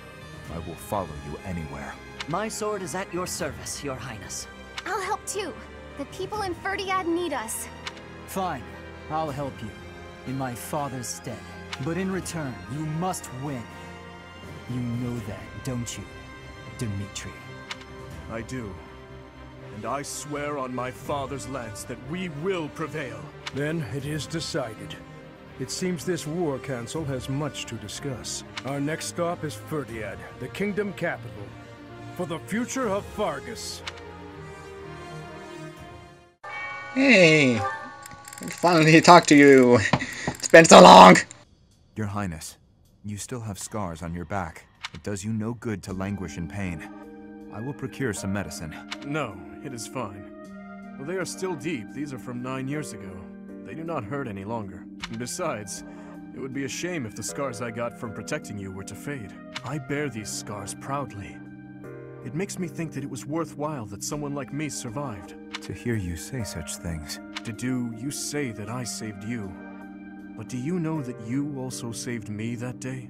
I will follow you anywhere. My sword is at your service, Your Highness. I'll help too. The people in Fhirdiad need us. Fine. I'll help you. In my father's stead. But in return, you must win. You know that, don't you, Dimitri? I do. And I swear on my father's lance that we will prevail. Then it is decided. It seems this war council has much to discuss. Our next stop is Fhirdiad, the kingdom capital. For the future of Faerghus. Hey! Finally talk to you! It's been so long! Your Highness, you still have scars on your back. It does you no good to languish in pain. I will procure some medicine. No, it is fine. Well, they are still deep. These are from nine years ago. They do not hurt any longer. And besides, it would be a shame if the scars I got from protecting you were to fade. I bear these scars proudly. It makes me think that it was worthwhile that someone like me survived. To hear you say such things. To do you say that I saved you. But do you know that you also saved me that day?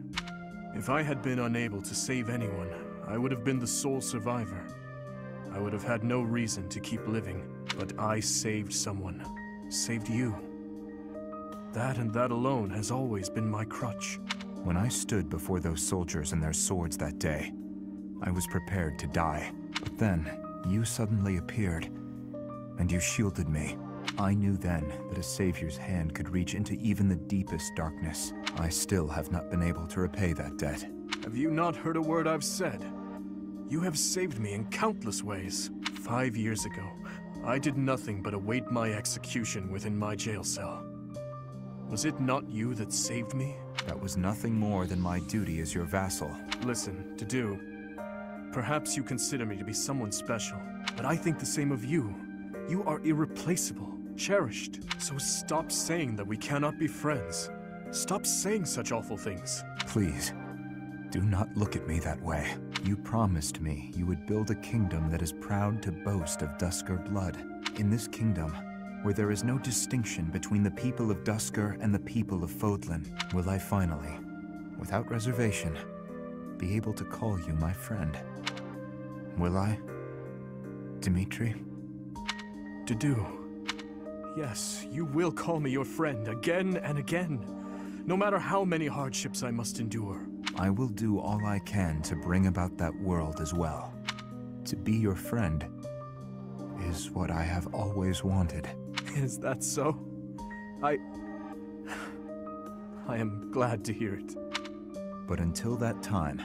If I had been unable to save anyone, I would have been the sole survivor. I would have had no reason to keep living, but I saved someone. Saved you. That and that alone has always been my crutch. When I stood before those soldiers and their swords that day, I was prepared to die. But then, you suddenly appeared, and you shielded me. I knew then that a savior's hand could reach into even the deepest darkness. I still have not been able to repay that debt. Have you not heard a word I've said? You have saved me in countless ways. Five years ago, I did nothing but await my execution within my jail cell. Was it not you that saved me? That was nothing more than my duty as your vassal. Listen, to do. Perhaps you consider me to be someone special, but I think the same of you. You are irreplaceable, cherished. So stop saying that we cannot be friends. Stop saying such awful things. Please, do not look at me that way. You promised me you would build a kingdom that is proud to boast of Duscur blood. In this kingdom, where there is no distinction between the people of Duscur and the people of Fodlan, will I finally, without reservation, be able to call you my friend? Will I? Dimitri? Dedue. Yes, you will call me your friend again and again, no matter how many hardships I must endure. I will do all I can to bring about that world as well. To be your friend is what I have always wanted. Is that so? I... I am glad to hear it. But until that time,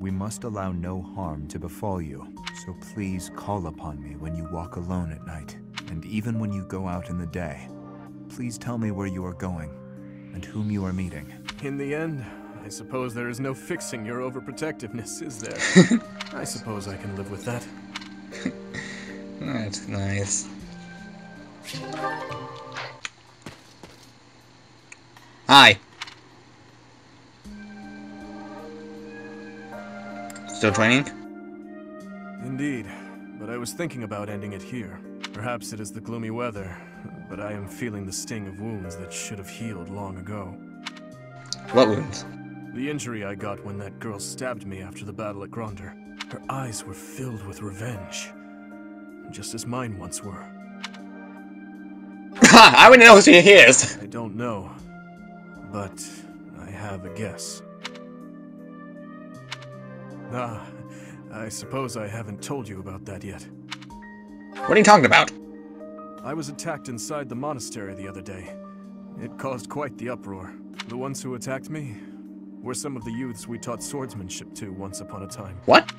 we must allow no harm to befall you. So please call upon me when you walk alone at night. And even when you go out in the day, please tell me where you are going and whom you are meeting. In the end, I suppose there is no fixing your overprotectiveness, is there? I suppose I can live with that. That's nice. Hi. Still training? Indeed, but I was thinking about ending it here. Perhaps it is the gloomy weather, but I am feeling the sting of wounds that should have healed long ago. What wounds? The injury I got when that girl stabbed me after the battle at Gronder. Her eyes were filled with revenge, just as mine once were. I wouldn't know who she is. I don't know, but I have a guess. Ah, I suppose I haven't told you about that yet. What are you talking about? I was attacked inside the monastery the other day. It caused quite the uproar. The ones who attacked me were some of the youths we taught swordsmanship to once upon a time. What?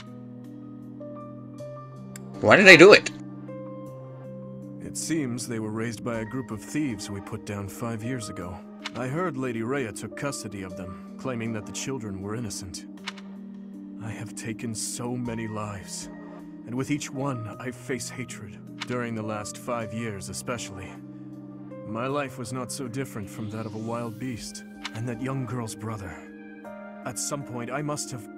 Why did they do it? It seems they were raised by a group of thieves we put down five years ago. I heard Lady Rhea took custody of them, claiming that the children were innocent. I have taken so many lives, and with each one I face hatred. During the last five years especially. My life was not so different from that of a wild beast, and that young girl's brother. At some point I must have...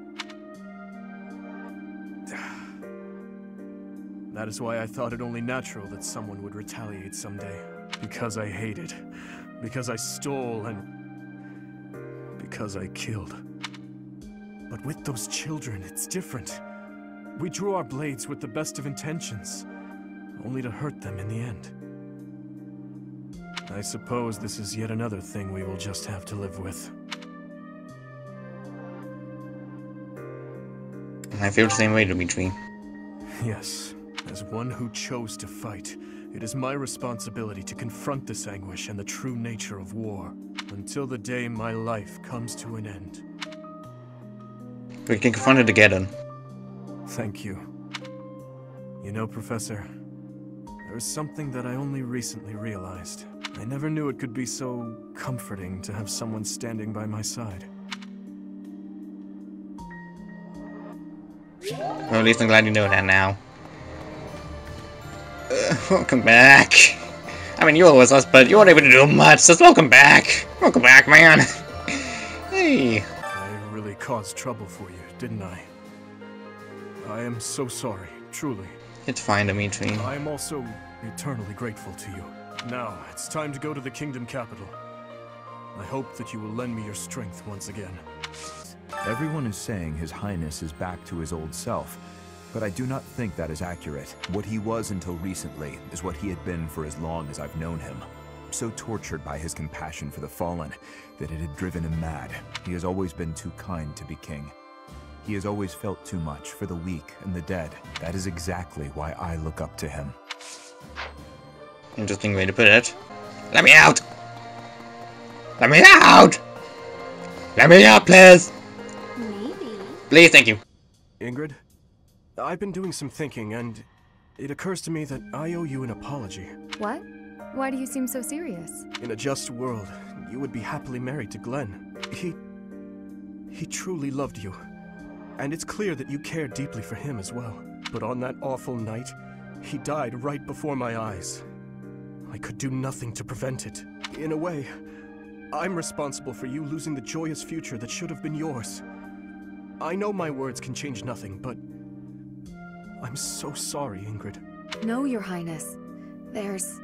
That is why I thought it only natural that someone would retaliate someday. Because I hated. Because I stole and... Because I killed. But with those children, it's different. We drew our blades with the best of intentions, only to hurt them in the end. I suppose this is yet another thing we will just have to live with. I feel the same way, Dimitri. Yes, as one who chose to fight, it is my responsibility to confront this anguish and the true nature of war, until the day my life comes to an end. We can confront it together. Thank you. You know, Professor, there is something that I only recently realized. I never knew it could be so comforting to have someone standing by my side. Well, at least I'm glad you know that now. Uh, welcome back. I mean, you were with us, but you weren't able to do much, so welcome back. Welcome back, man. hey. I really caused trouble for you, didn't I? I am so sorry, truly. It's fine, Dimitri. I am also eternally grateful to you. Now, it's time to go to the kingdom capital. I hope that you will lend me your strength once again. Everyone is saying His Highness is back to his old self, but I do not think that is accurate. What he was until recently is what he had been for as long as I've known him. So tortured by his compassion for the fallen that it had driven him mad. He has always been too kind to be king. He has always felt too much for the weak and the dead. That is exactly why I look up to him. Interesting way to put it. Let me out! Let me out! Let me out, please! Maybe. Please, thank you. Ingrid, I've been doing some thinking, and it occurs to me that I owe you an apology. What? Why do you seem so serious? In a just world, you would be happily married to Glenn. He... he truly loved you. And it's clear that you care deeply for him as well. But on that awful night, he died right before my eyes. I could do nothing to prevent it. In a way, I'm responsible for you losing the joyous future that should have been yours. I know my words can change nothing, but... I'm so sorry, Ingrid. No, Your Highness. There's...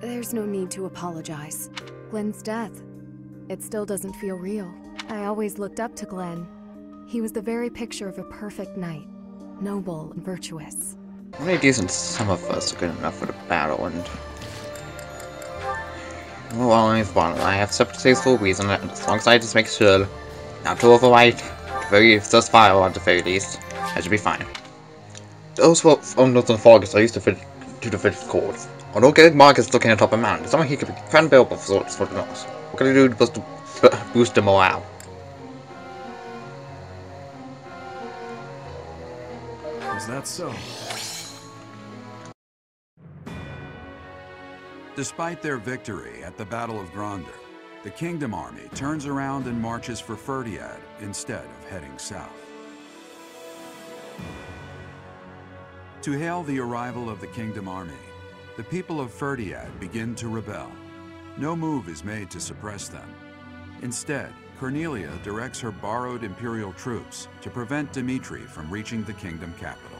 there's no need to apologize. Glenn's death. It still doesn't feel real. I always looked up to Glenn. He was the very picture of a perfect knight. Noble and virtuous. Only decent some of us are good enough for the battle, and... Well, only one. I have for reason, and as long as I just make sure not to overwrite, the very just file at the very least, I should be fine. Those were on Northern Forest are used to fit to the fifth course. Although getting Marcus looking atop a mountain, someone he could be friend build of sorts for the nose. What can I do to boost the morale? Is that so? Despite their victory at the Battle of Gronder, the Kingdom Army turns around and marches for Fhirdiad instead of heading south. To hail the arrival of the Kingdom Army, the people of Fhirdiad begin to rebel. No move is made to suppress them. Instead, Cornelia directs her borrowed Imperial troops to prevent Dimitri from reaching the Kingdom capital.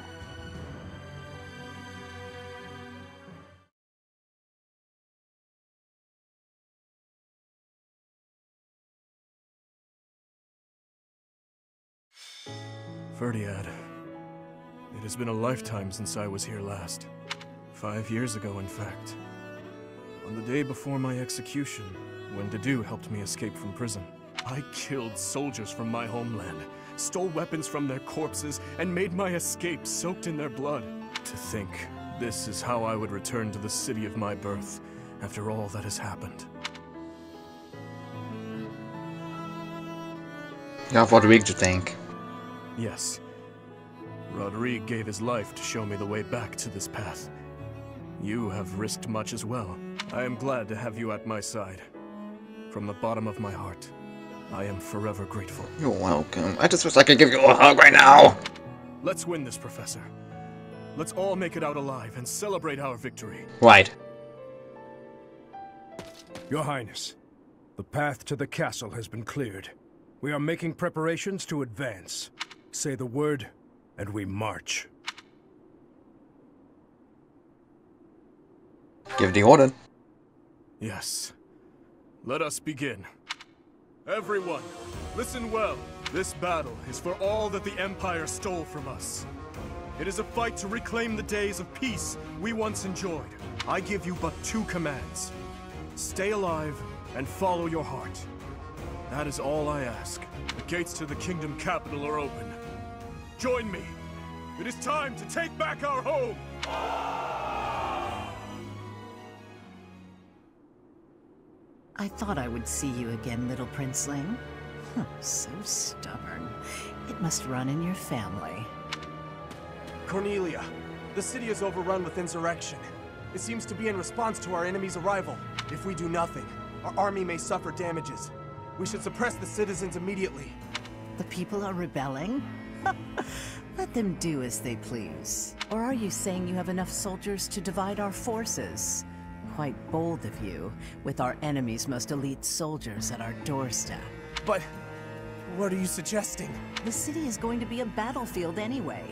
Fhirdiad. It has been a lifetime since I was here last. Five years ago, in fact. On the day before my execution, when Dedue helped me escape from prison, I killed soldiers from my homeland, stole weapons from their corpses, and made my escape soaked in their blood. To think, this is how I would return to the city of my birth, after all that has happened. Have what week to think. Yes. Rodrigue gave his life to show me the way back to this path. You have risked much as well. I am glad to have you at my side. From the bottom of my heart, I am forever grateful. You're welcome. I just wish I could give you a hug right now. Let's win this, Professor. Let's all make it out alive and celebrate our victory. Right. Your Highness, the path to the castle has been cleared. We are making preparations to advance. Say the word, and we march. Give the order. Yes. Let us begin. Everyone, listen well. This battle is for all that the Empire stole from us. It is a fight to reclaim the days of peace we once enjoyed. I give you but two commands. Stay alive and follow your heart. That is all I ask. The gates to the Kingdom capital are open. Join me. It is time to take back our home! I thought I would see you again, little princeling. so stubborn. It must run in your family. Cornelia, the city is overrun with insurrection. It seems to be in response to our enemy's arrival. If we do nothing, our army may suffer damages. We should suppress the citizens immediately. The people are rebelling? Let them do as they please. Or are you saying you have enough soldiers to divide our forces? Quite bold of you, with our enemy's most elite soldiers at our doorstep. But... what are you suggesting? The city is going to be a battlefield anyway.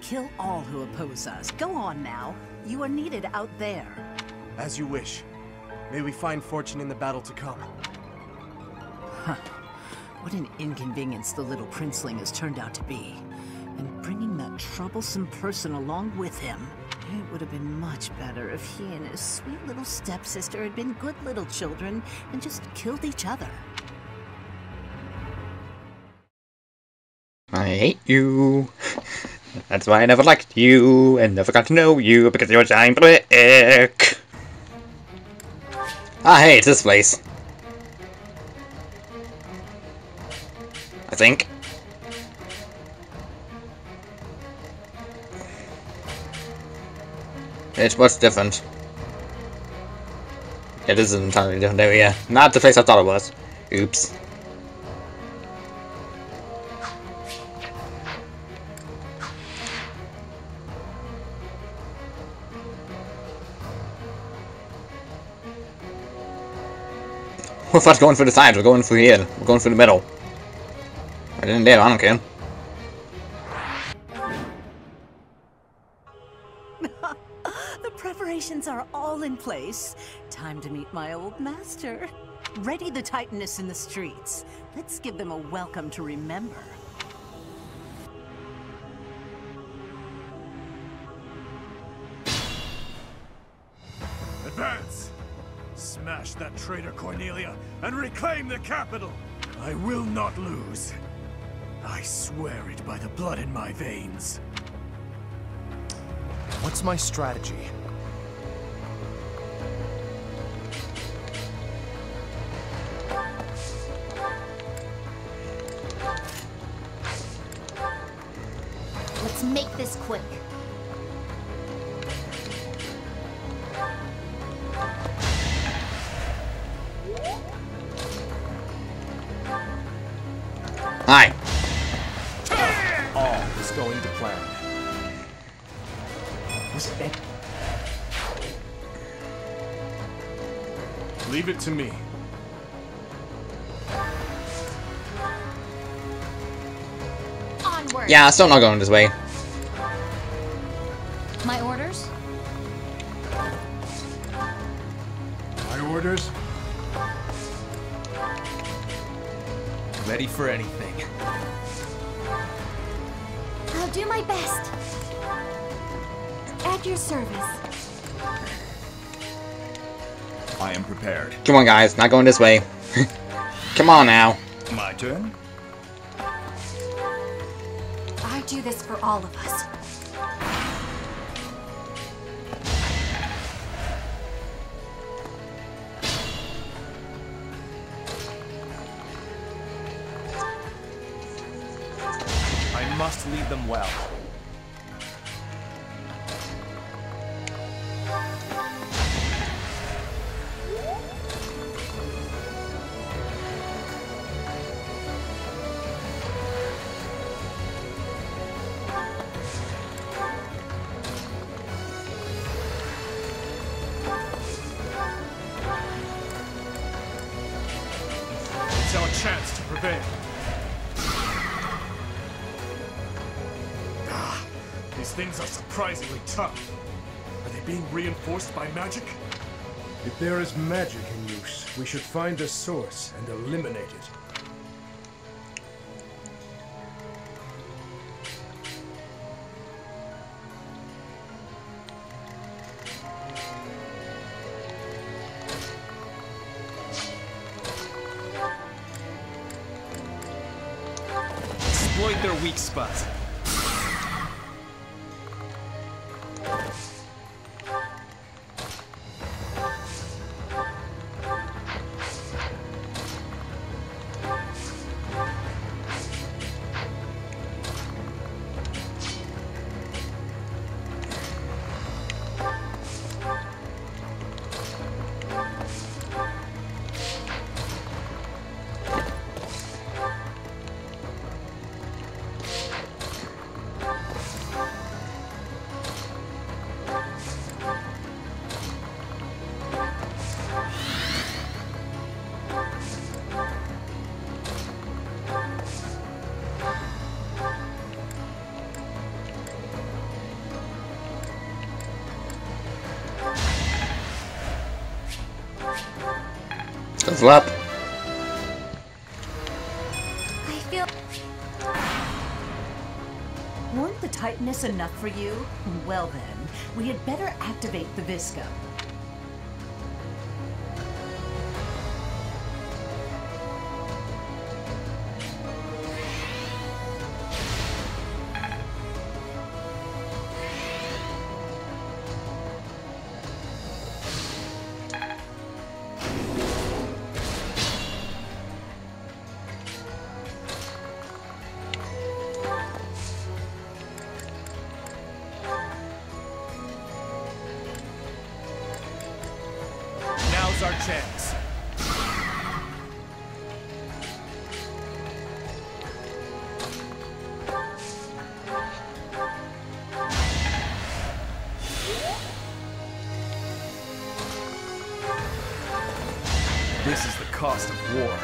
Kill all who oppose us. Go on now. You are needed out there. As you wish. May we find fortune in the battle to come. Huh. What an inconvenience the little princeling has turned out to be. And bringing that troublesome person along with him. It would have been much better if he and his sweet little stepsister had been good little children and just killed each other. I hate you. That's why I never liked you and never got to know you because you're a giant brick. Hey, it's this place. I think. It's what's different. It is an entirely different area. Not the place I thought it was. Oops. We're not going for the sides, we're going for here. We're going for the middle. I didn't dare, I don't care. the preparations are all in place. Time to meet my old master. Ready the Titanus in the streets. Let's give them a welcome to remember. Advance! Smash that traitor Cornelia and reclaim the capital! I will not lose. I swear it by the blood in my veins. What's my strategy? Let's make this quick. Hi. Leave it to me. Onward. Yeah, still not going this way. My orders? My orders? Ready for anything. I'll do my best. At your service. I am prepared. Come on, guys, not going this way. Come on now. My turn? I do this for all of us. I must lead them well. Being reinforced by magic? If there is magic in use, we should find the source and eliminate it. Exploit their weak spot. slap. I feel... Weren't the Titanus enough for you? Well then, we had better activate the Visco. Now's our chance. This is the cost of war.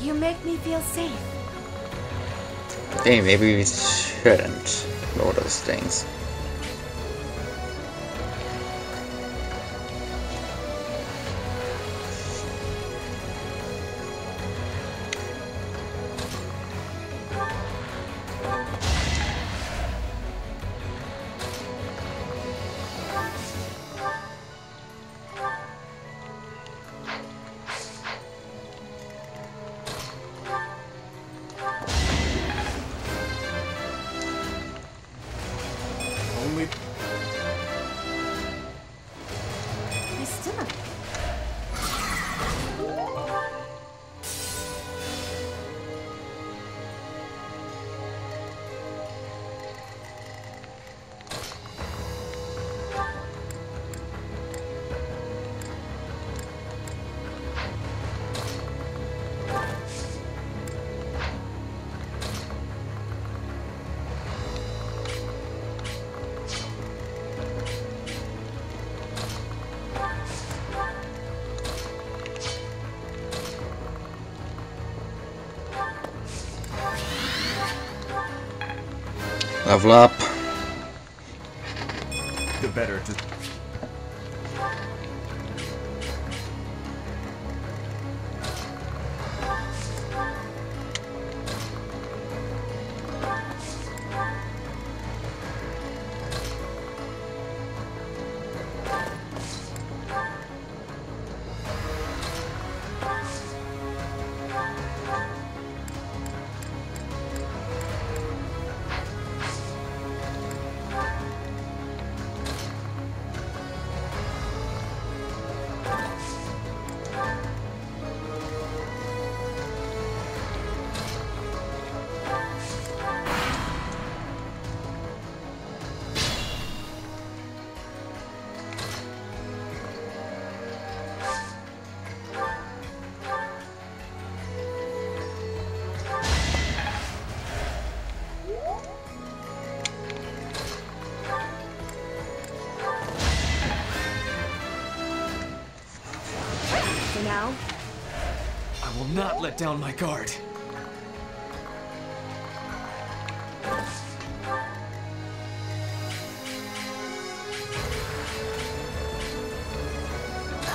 You make me feel safe. Hey, maybe we shouldn't lower those things. Level now, I will not let down my guard.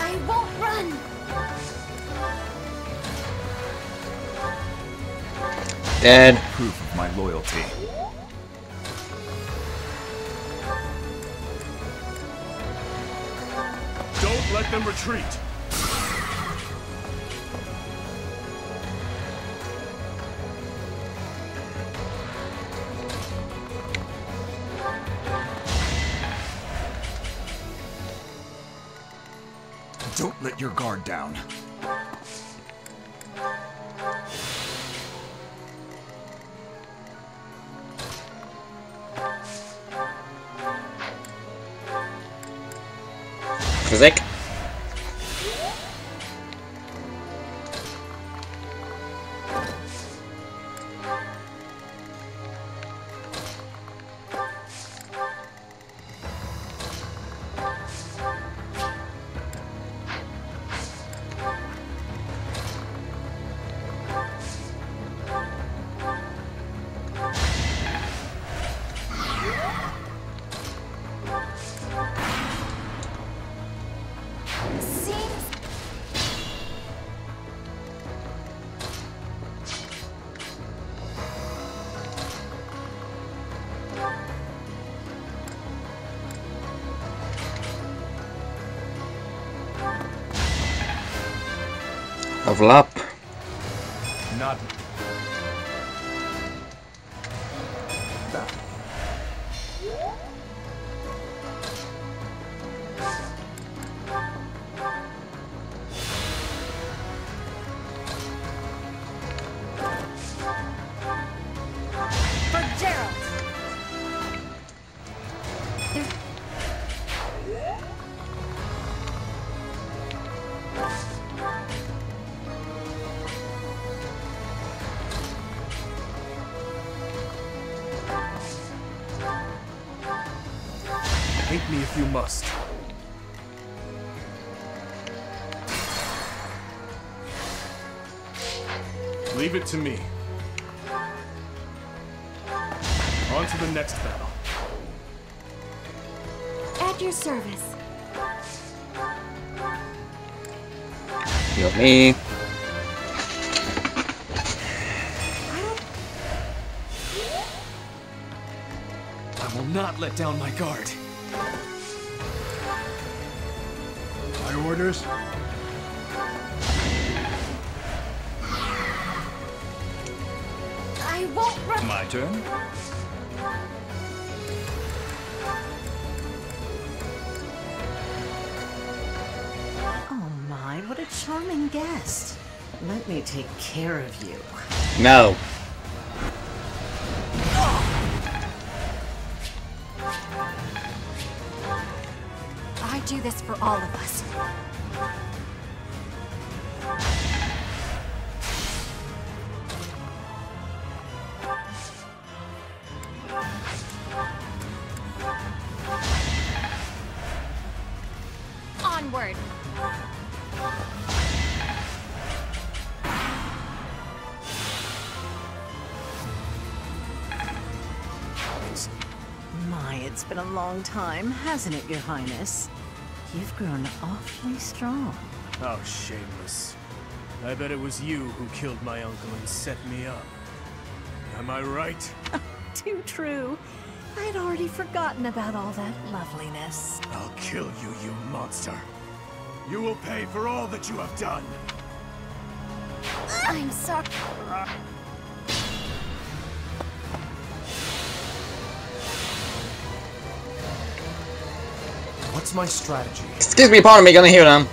I won't run! Dead. proof of my loyalty. Don't let them retreat. At your service. Heal me. I will not let down my guard. My orders? I won't run. My turn? What a charming guest. Let me take care of you. No. Time, hasn't it, Your Highness? You've grown awfully strong. Oh, shameless. I bet it was you who killed my uncle and set me up. Am I right? Oh, too true. I'd already forgotten about all that loveliness. I'll kill you, you monster. You will pay for all that you have done. I'm sorry. Ah. What's my strategy? Excuse me, pardon me, gonna hear them.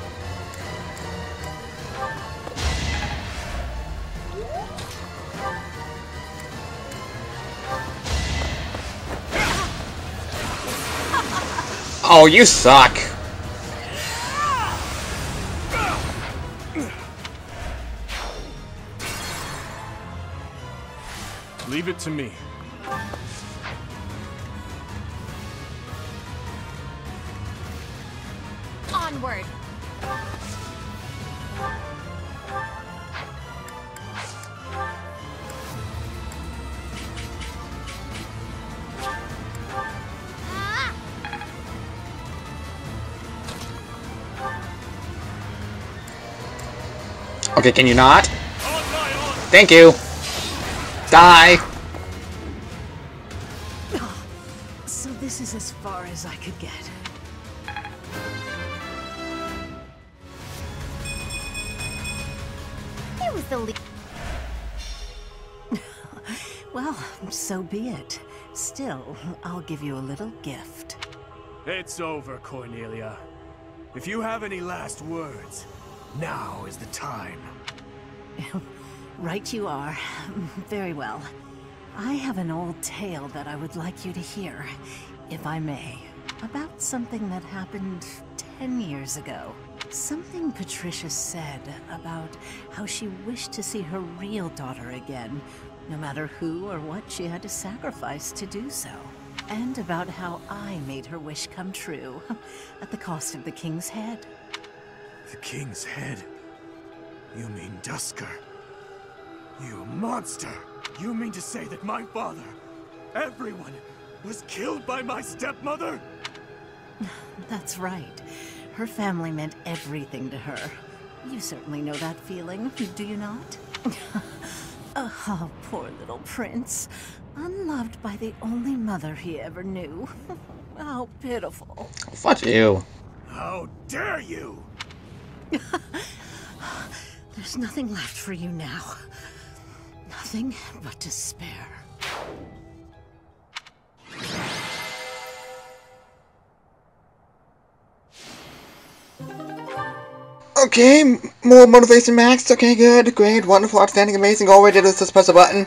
Oh, you suck. Leave it to me. Okay, can you not? Thank you. Die. So this is as far as I could get. It was the least. Well, so be it. Still, I'll give you a little gift. It's over, Cornelia. If you have any last words, now is the time. Right you are. Very well. I have an old tale that I would like you to hear, if I may, about something that happened ten years ago. Something Patricia said about how she wished to see her real daughter again, no matter who or what she had to sacrifice to do so. And about how I made her wish come true, at the cost of the king's head. The king's head? You mean Duscur? You monster! You mean to say that my father, everyone, was killed by my stepmother? That's right. Her family meant everything to her. You certainly know that feeling, do you not? oh, poor little prince. Unloved by the only mother he ever knew. How pitiful. Fuck you. How dare you! There's nothing left for you now. Nothing but despair. Okay, more motivation max. Okay, good, great, wonderful, outstanding, amazing. All we did was just press a button.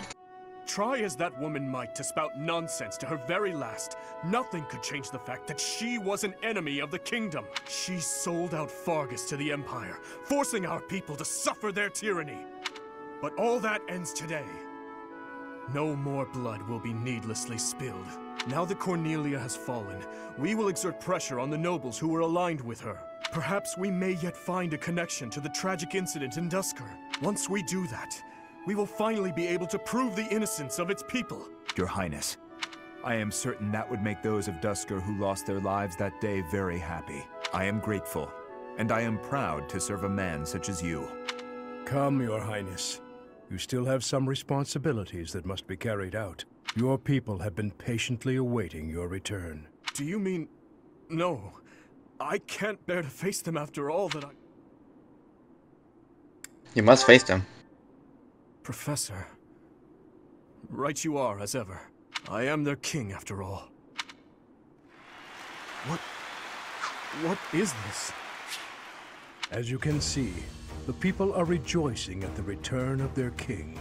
Try as that woman might to spout nonsense to her very last, nothing could change the fact that she was an enemy of the kingdom. She sold out Faerghus to the Empire, forcing our people to suffer their tyranny. But all that ends today. No more blood will be needlessly spilled. Now that Cornelia has fallen, we will exert pressure on the nobles who were aligned with her. Perhaps we may yet find a connection to the tragic incident in Duscur. Once we do that, we will finally be able to prove the innocence of its people. Your Highness, I am certain that would make those of Duscur who lost their lives that day very happy. I am grateful, and I am proud to serve a man such as you. Come, Your Highness. You still have some responsibilities that must be carried out. Your people have been patiently awaiting your return. Do you mean... No. I can't bear to face them after all that I... You must face them. Professor. Right you are, as ever. I am their king, after all. What... What is this? As you can see, the people are rejoicing at the return of their king.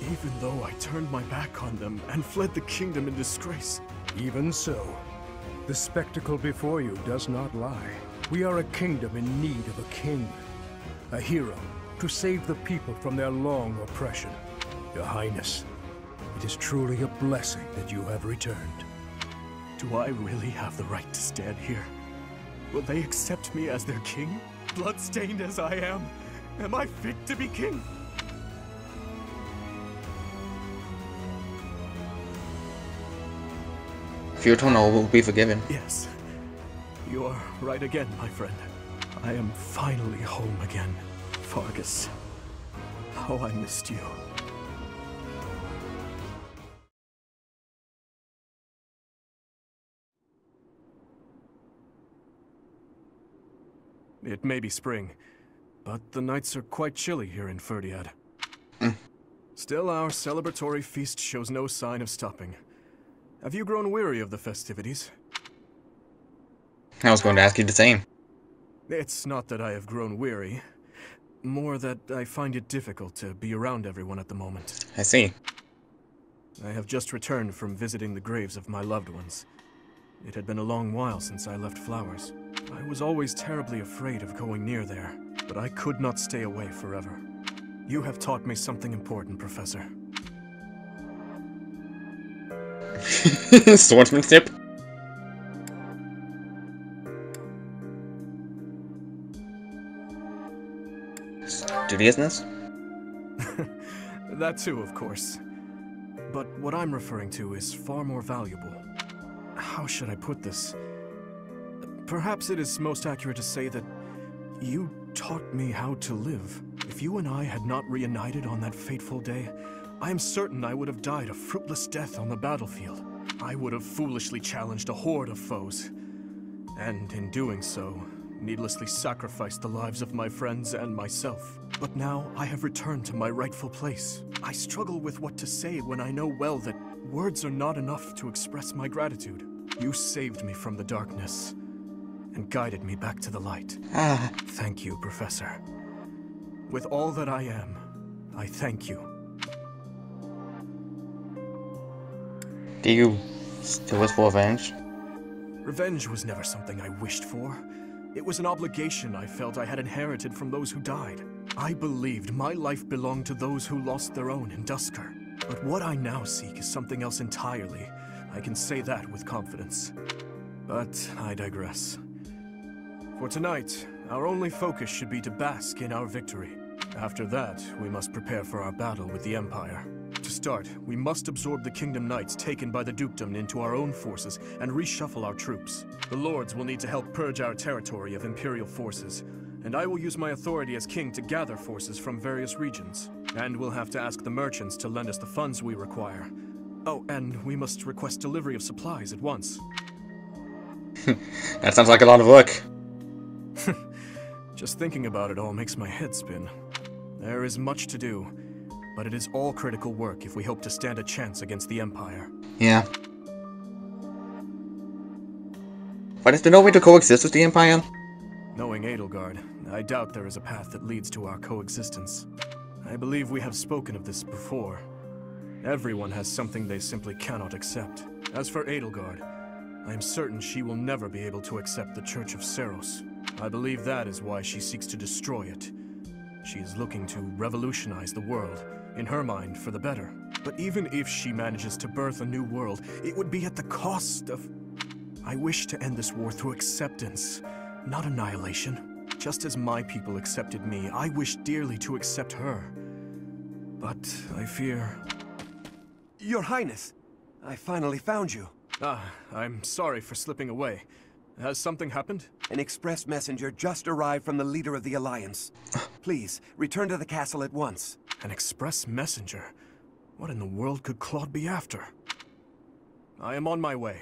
Even though I turned my back on them and fled the kingdom in disgrace. Even so, the spectacle before you does not lie. We are a kingdom in need of a king. A hero to save the people from their long oppression. Your Highness, it is truly a blessing that you have returned. Do I really have the right to stand here? Will they accept me as their king? Bloodstained as I am, am I fit to be king? If you will be forgiven. Yes. You are right again, my friend. I am finally home again. Faerghus. How oh, I missed you. It may be spring, but the nights are quite chilly here in Fhirdiad. Mm. Still, our celebratory feast shows no sign of stopping. Have you grown weary of the festivities? I was going to ask you the same. It's not that I have grown weary. More that I find it difficult to be around everyone at the moment. I see. I have just returned from visiting the graves of my loved ones. It had been a long while since I left Flowers. I was always terribly afraid of going near there, but I could not stay away forever. You have taught me something important, Professor. Swordsmanship? Studiousness? that too, of course. But what I'm referring to is far more valuable. How should I put this? Perhaps it is most accurate to say that you taught me how to live. If you and I had not reunited on that fateful day, I am certain I would have died a fruitless death on the battlefield. I would have foolishly challenged a horde of foes. And in doing so, needlessly sacrificed the lives of my friends and myself. But now I have returned to my rightful place. I struggle with what to say when I know well that words are not enough to express my gratitude. You saved me from the darkness and guided me back to the light. Ah. Thank you, Professor. With all that I am, I thank you. Do you still wish for revenge? Revenge was never something I wished for. It was an obligation I felt I had inherited from those who died. I believed my life belonged to those who lost their own in Duscur. But what I now seek is something else entirely. I can say that with confidence. But I digress. For tonight, our only focus should be to bask in our victory. After that, we must prepare for our battle with the Empire. To start, we must absorb the Kingdom Knights taken by the Dukedom into our own forces and reshuffle our troops. The Lords will need to help purge our territory of Imperial forces, and I will use my authority as King to gather forces from various regions. And we'll have to ask the merchants to lend us the funds we require. Oh, and we must request delivery of supplies at once. that sounds like a lot of work. Just thinking about it all makes my head spin. There is much to do, but it is all critical work if we hope to stand a chance against the Empire. Yeah. But is there no way to coexist with the Empire? Knowing Edelgard, I doubt there is a path that leads to our coexistence. I believe we have spoken of this before. Everyone has something they simply cannot accept. As for Edelgard, I am certain she will never be able to accept the Church of Seiros. I believe that is why she seeks to destroy it. She is looking to revolutionize the world, in her mind, for the better. But even if she manages to birth a new world, it would be at the cost of... I wish to end this war through acceptance, not annihilation. Just as my people accepted me, I wish dearly to accept her. But I fear... Your Highness, I finally found you. Ah, I'm sorry for slipping away. Has something happened? An express messenger just arrived from the leader of the Alliance. Please, return to the castle at once. An express messenger? What in the world could Claude be after? I am on my way.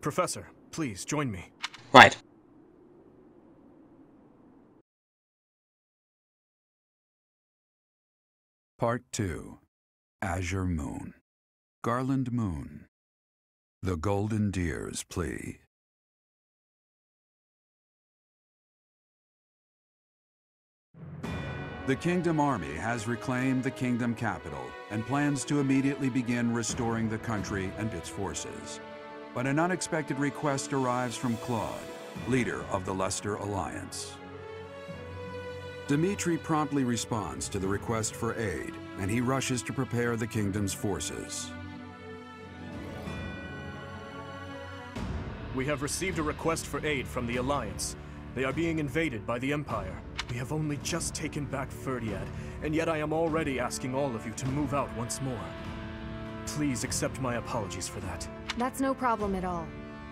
Professor, please join me. Right. Part 2 Azure Moon Garland Moon The Golden Deer's Plea The Kingdom Army has reclaimed the Kingdom capital and plans to immediately begin restoring the country and its forces. But an unexpected request arrives from Claude, leader of the Leicester Alliance. Dimitri promptly responds to the request for aid, and he rushes to prepare the kingdom's forces. We have received a request for aid from the Alliance. They are being invaded by the Empire. We have only just taken back Fhirdiad, and yet I am already asking all of you to move out once more. Please accept my apologies for that. That's no problem at all.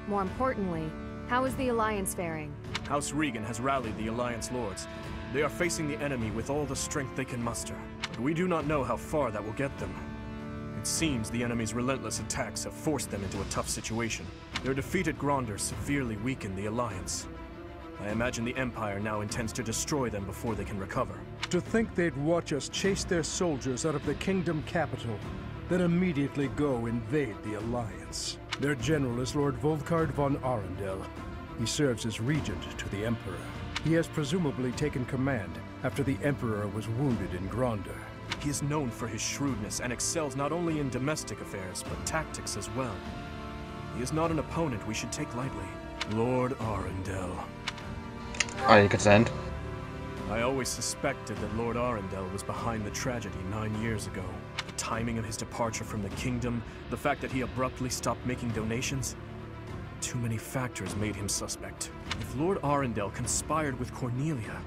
More importantly, how is the Alliance faring? House Riegan has rallied the Alliance Lords. They are facing the enemy with all the strength they can muster. But we do not know how far that will get them. It seems the enemy's relentless attacks have forced them into a tough situation. Their defeat at Gronder severely weakened the Alliance. I imagine the Empire now intends to destroy them before they can recover. To think they'd watch us chase their soldiers out of the kingdom capital, then immediately go invade the Alliance. Their general is Lord Volkard von Arundel. He serves as regent to the Emperor. He has presumably taken command after the Emperor was wounded in Gronder. He is known for his shrewdness and excels not only in domestic affairs, but tactics as well. He is not an opponent we should take lightly. Lord Arundel. Are you concerned? I always suspected that Lord Arundel was behind the tragedy nine years ago. The timing of his departure from the kingdom, the fact that he abruptly stopped making donations. Too many factors made him suspect. If Lord Arundel conspired with Cornelia,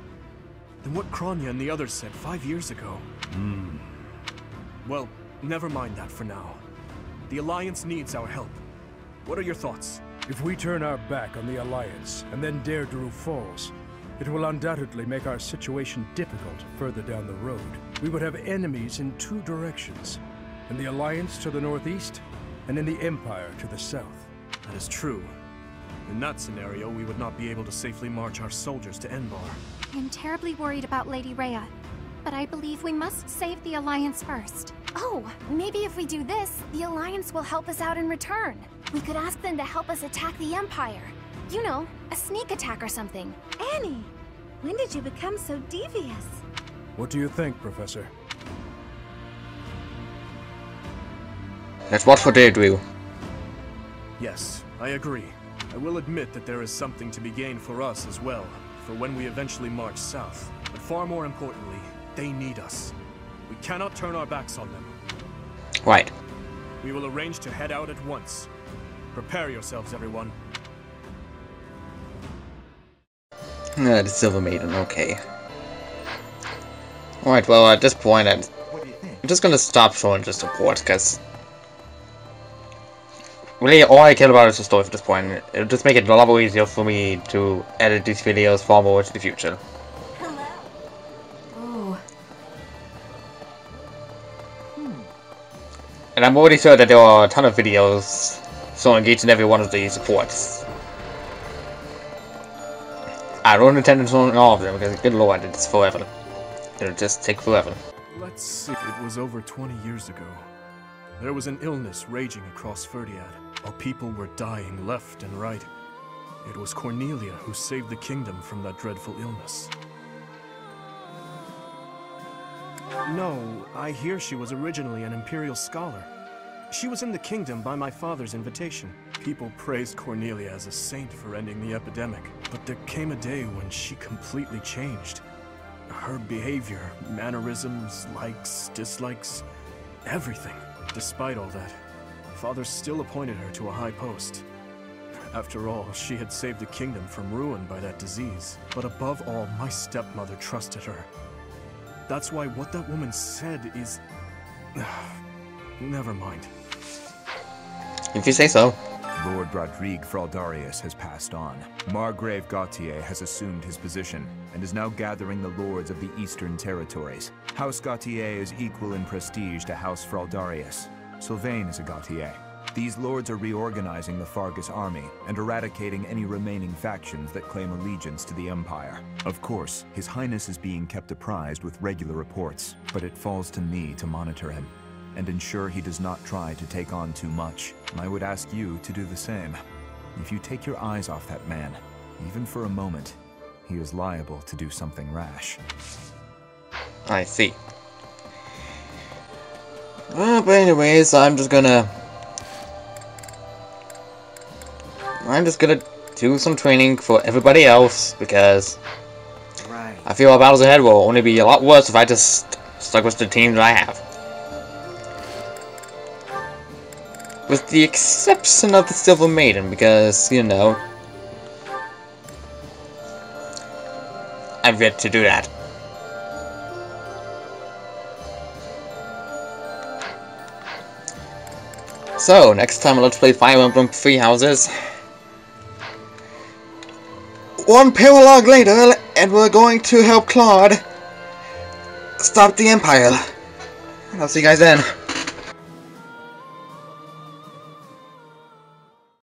then what Kronya and the others said five years ago. Hmm. Well, never mind that for now. The Alliance needs our help. What are your thoughts? If we turn our back on the Alliance and then Derdriu falls, it will undoubtedly make our situation difficult further down the road. We would have enemies in two directions, in the Alliance to the northeast, and in the Empire to the south. That is true. In that scenario, we would not be able to safely march our soldiers to Enbarr. I'm terribly worried about Lady Rhea, but I believe we must save the Alliance first. Oh, maybe if we do this, the Alliance will help us out in return. We could ask them to help us attack the Empire. You know, a sneak attack or something. Annie, when did you become so devious? What do you think, Professor? Let's watch for Derdriu. Yes, I agree. I will admit that there is something to be gained for us as well, for when we eventually march south. But far more importantly, they need us. We cannot turn our backs on them. Right. We will arrange to head out at once. Prepare yourselves, everyone. Ah, the Silver Maiden, okay. Alright, well, at this point, I'm just gonna stop showing the support, because... Really, all I care about is the story at this point. It'll just make it a lot more easier for me to edit these videos far more into the future. Oh, And I'm already sure that there are a ton of videos showing each and every one of these supports. I don't intend on showing all of them because good lord, it's forever. It'll just take forever. Let's see. It was over 20 years ago. There was an illness raging across Fhirdiad. Our people were dying left and right. It was Cornelia who saved the kingdom from that dreadful illness. No, I hear she was originally an Imperial scholar. She was in the kingdom by my father's invitation. People praised Cornelia as a saint for ending the epidemic, but there came a day when she completely changed. Her behavior, mannerisms, likes, dislikes, everything. Despite all that, father still appointed her to a high post. After all, she had saved the kingdom from ruin by that disease. But above all, my stepmother trusted her. That's why what that woman said is... Never mind. If you say so. Lord Rodrigue Fraldarius has passed on. Margrave Gautier has assumed his position and is now gathering the lords of the Eastern Territories. House Gautier is equal in prestige to House Fraldarius. Sylvain is a Gautier. These lords are reorganizing the Faerghus army and eradicating any remaining factions that claim allegiance to the Empire. Of course, His Highness is being kept apprised with regular reports, but it falls to me to monitor him and ensure he does not try to take on too much. I would ask you to do the same. If you take your eyes off that man, even for a moment, he is liable to do something rash. I see. But anyways, I'm just gonna... I'm just gonna do some training for everybody else, because... Right. I feel our battles ahead will only be a lot worse if I just stuck with the team that I have. With the exception of the Silver Maiden, because, you know... I've yet to do that. So, next time let's play Fire Emblem Three Houses. One paralog later, and we're going to help Claude stop the Empire. I'll see you guys then.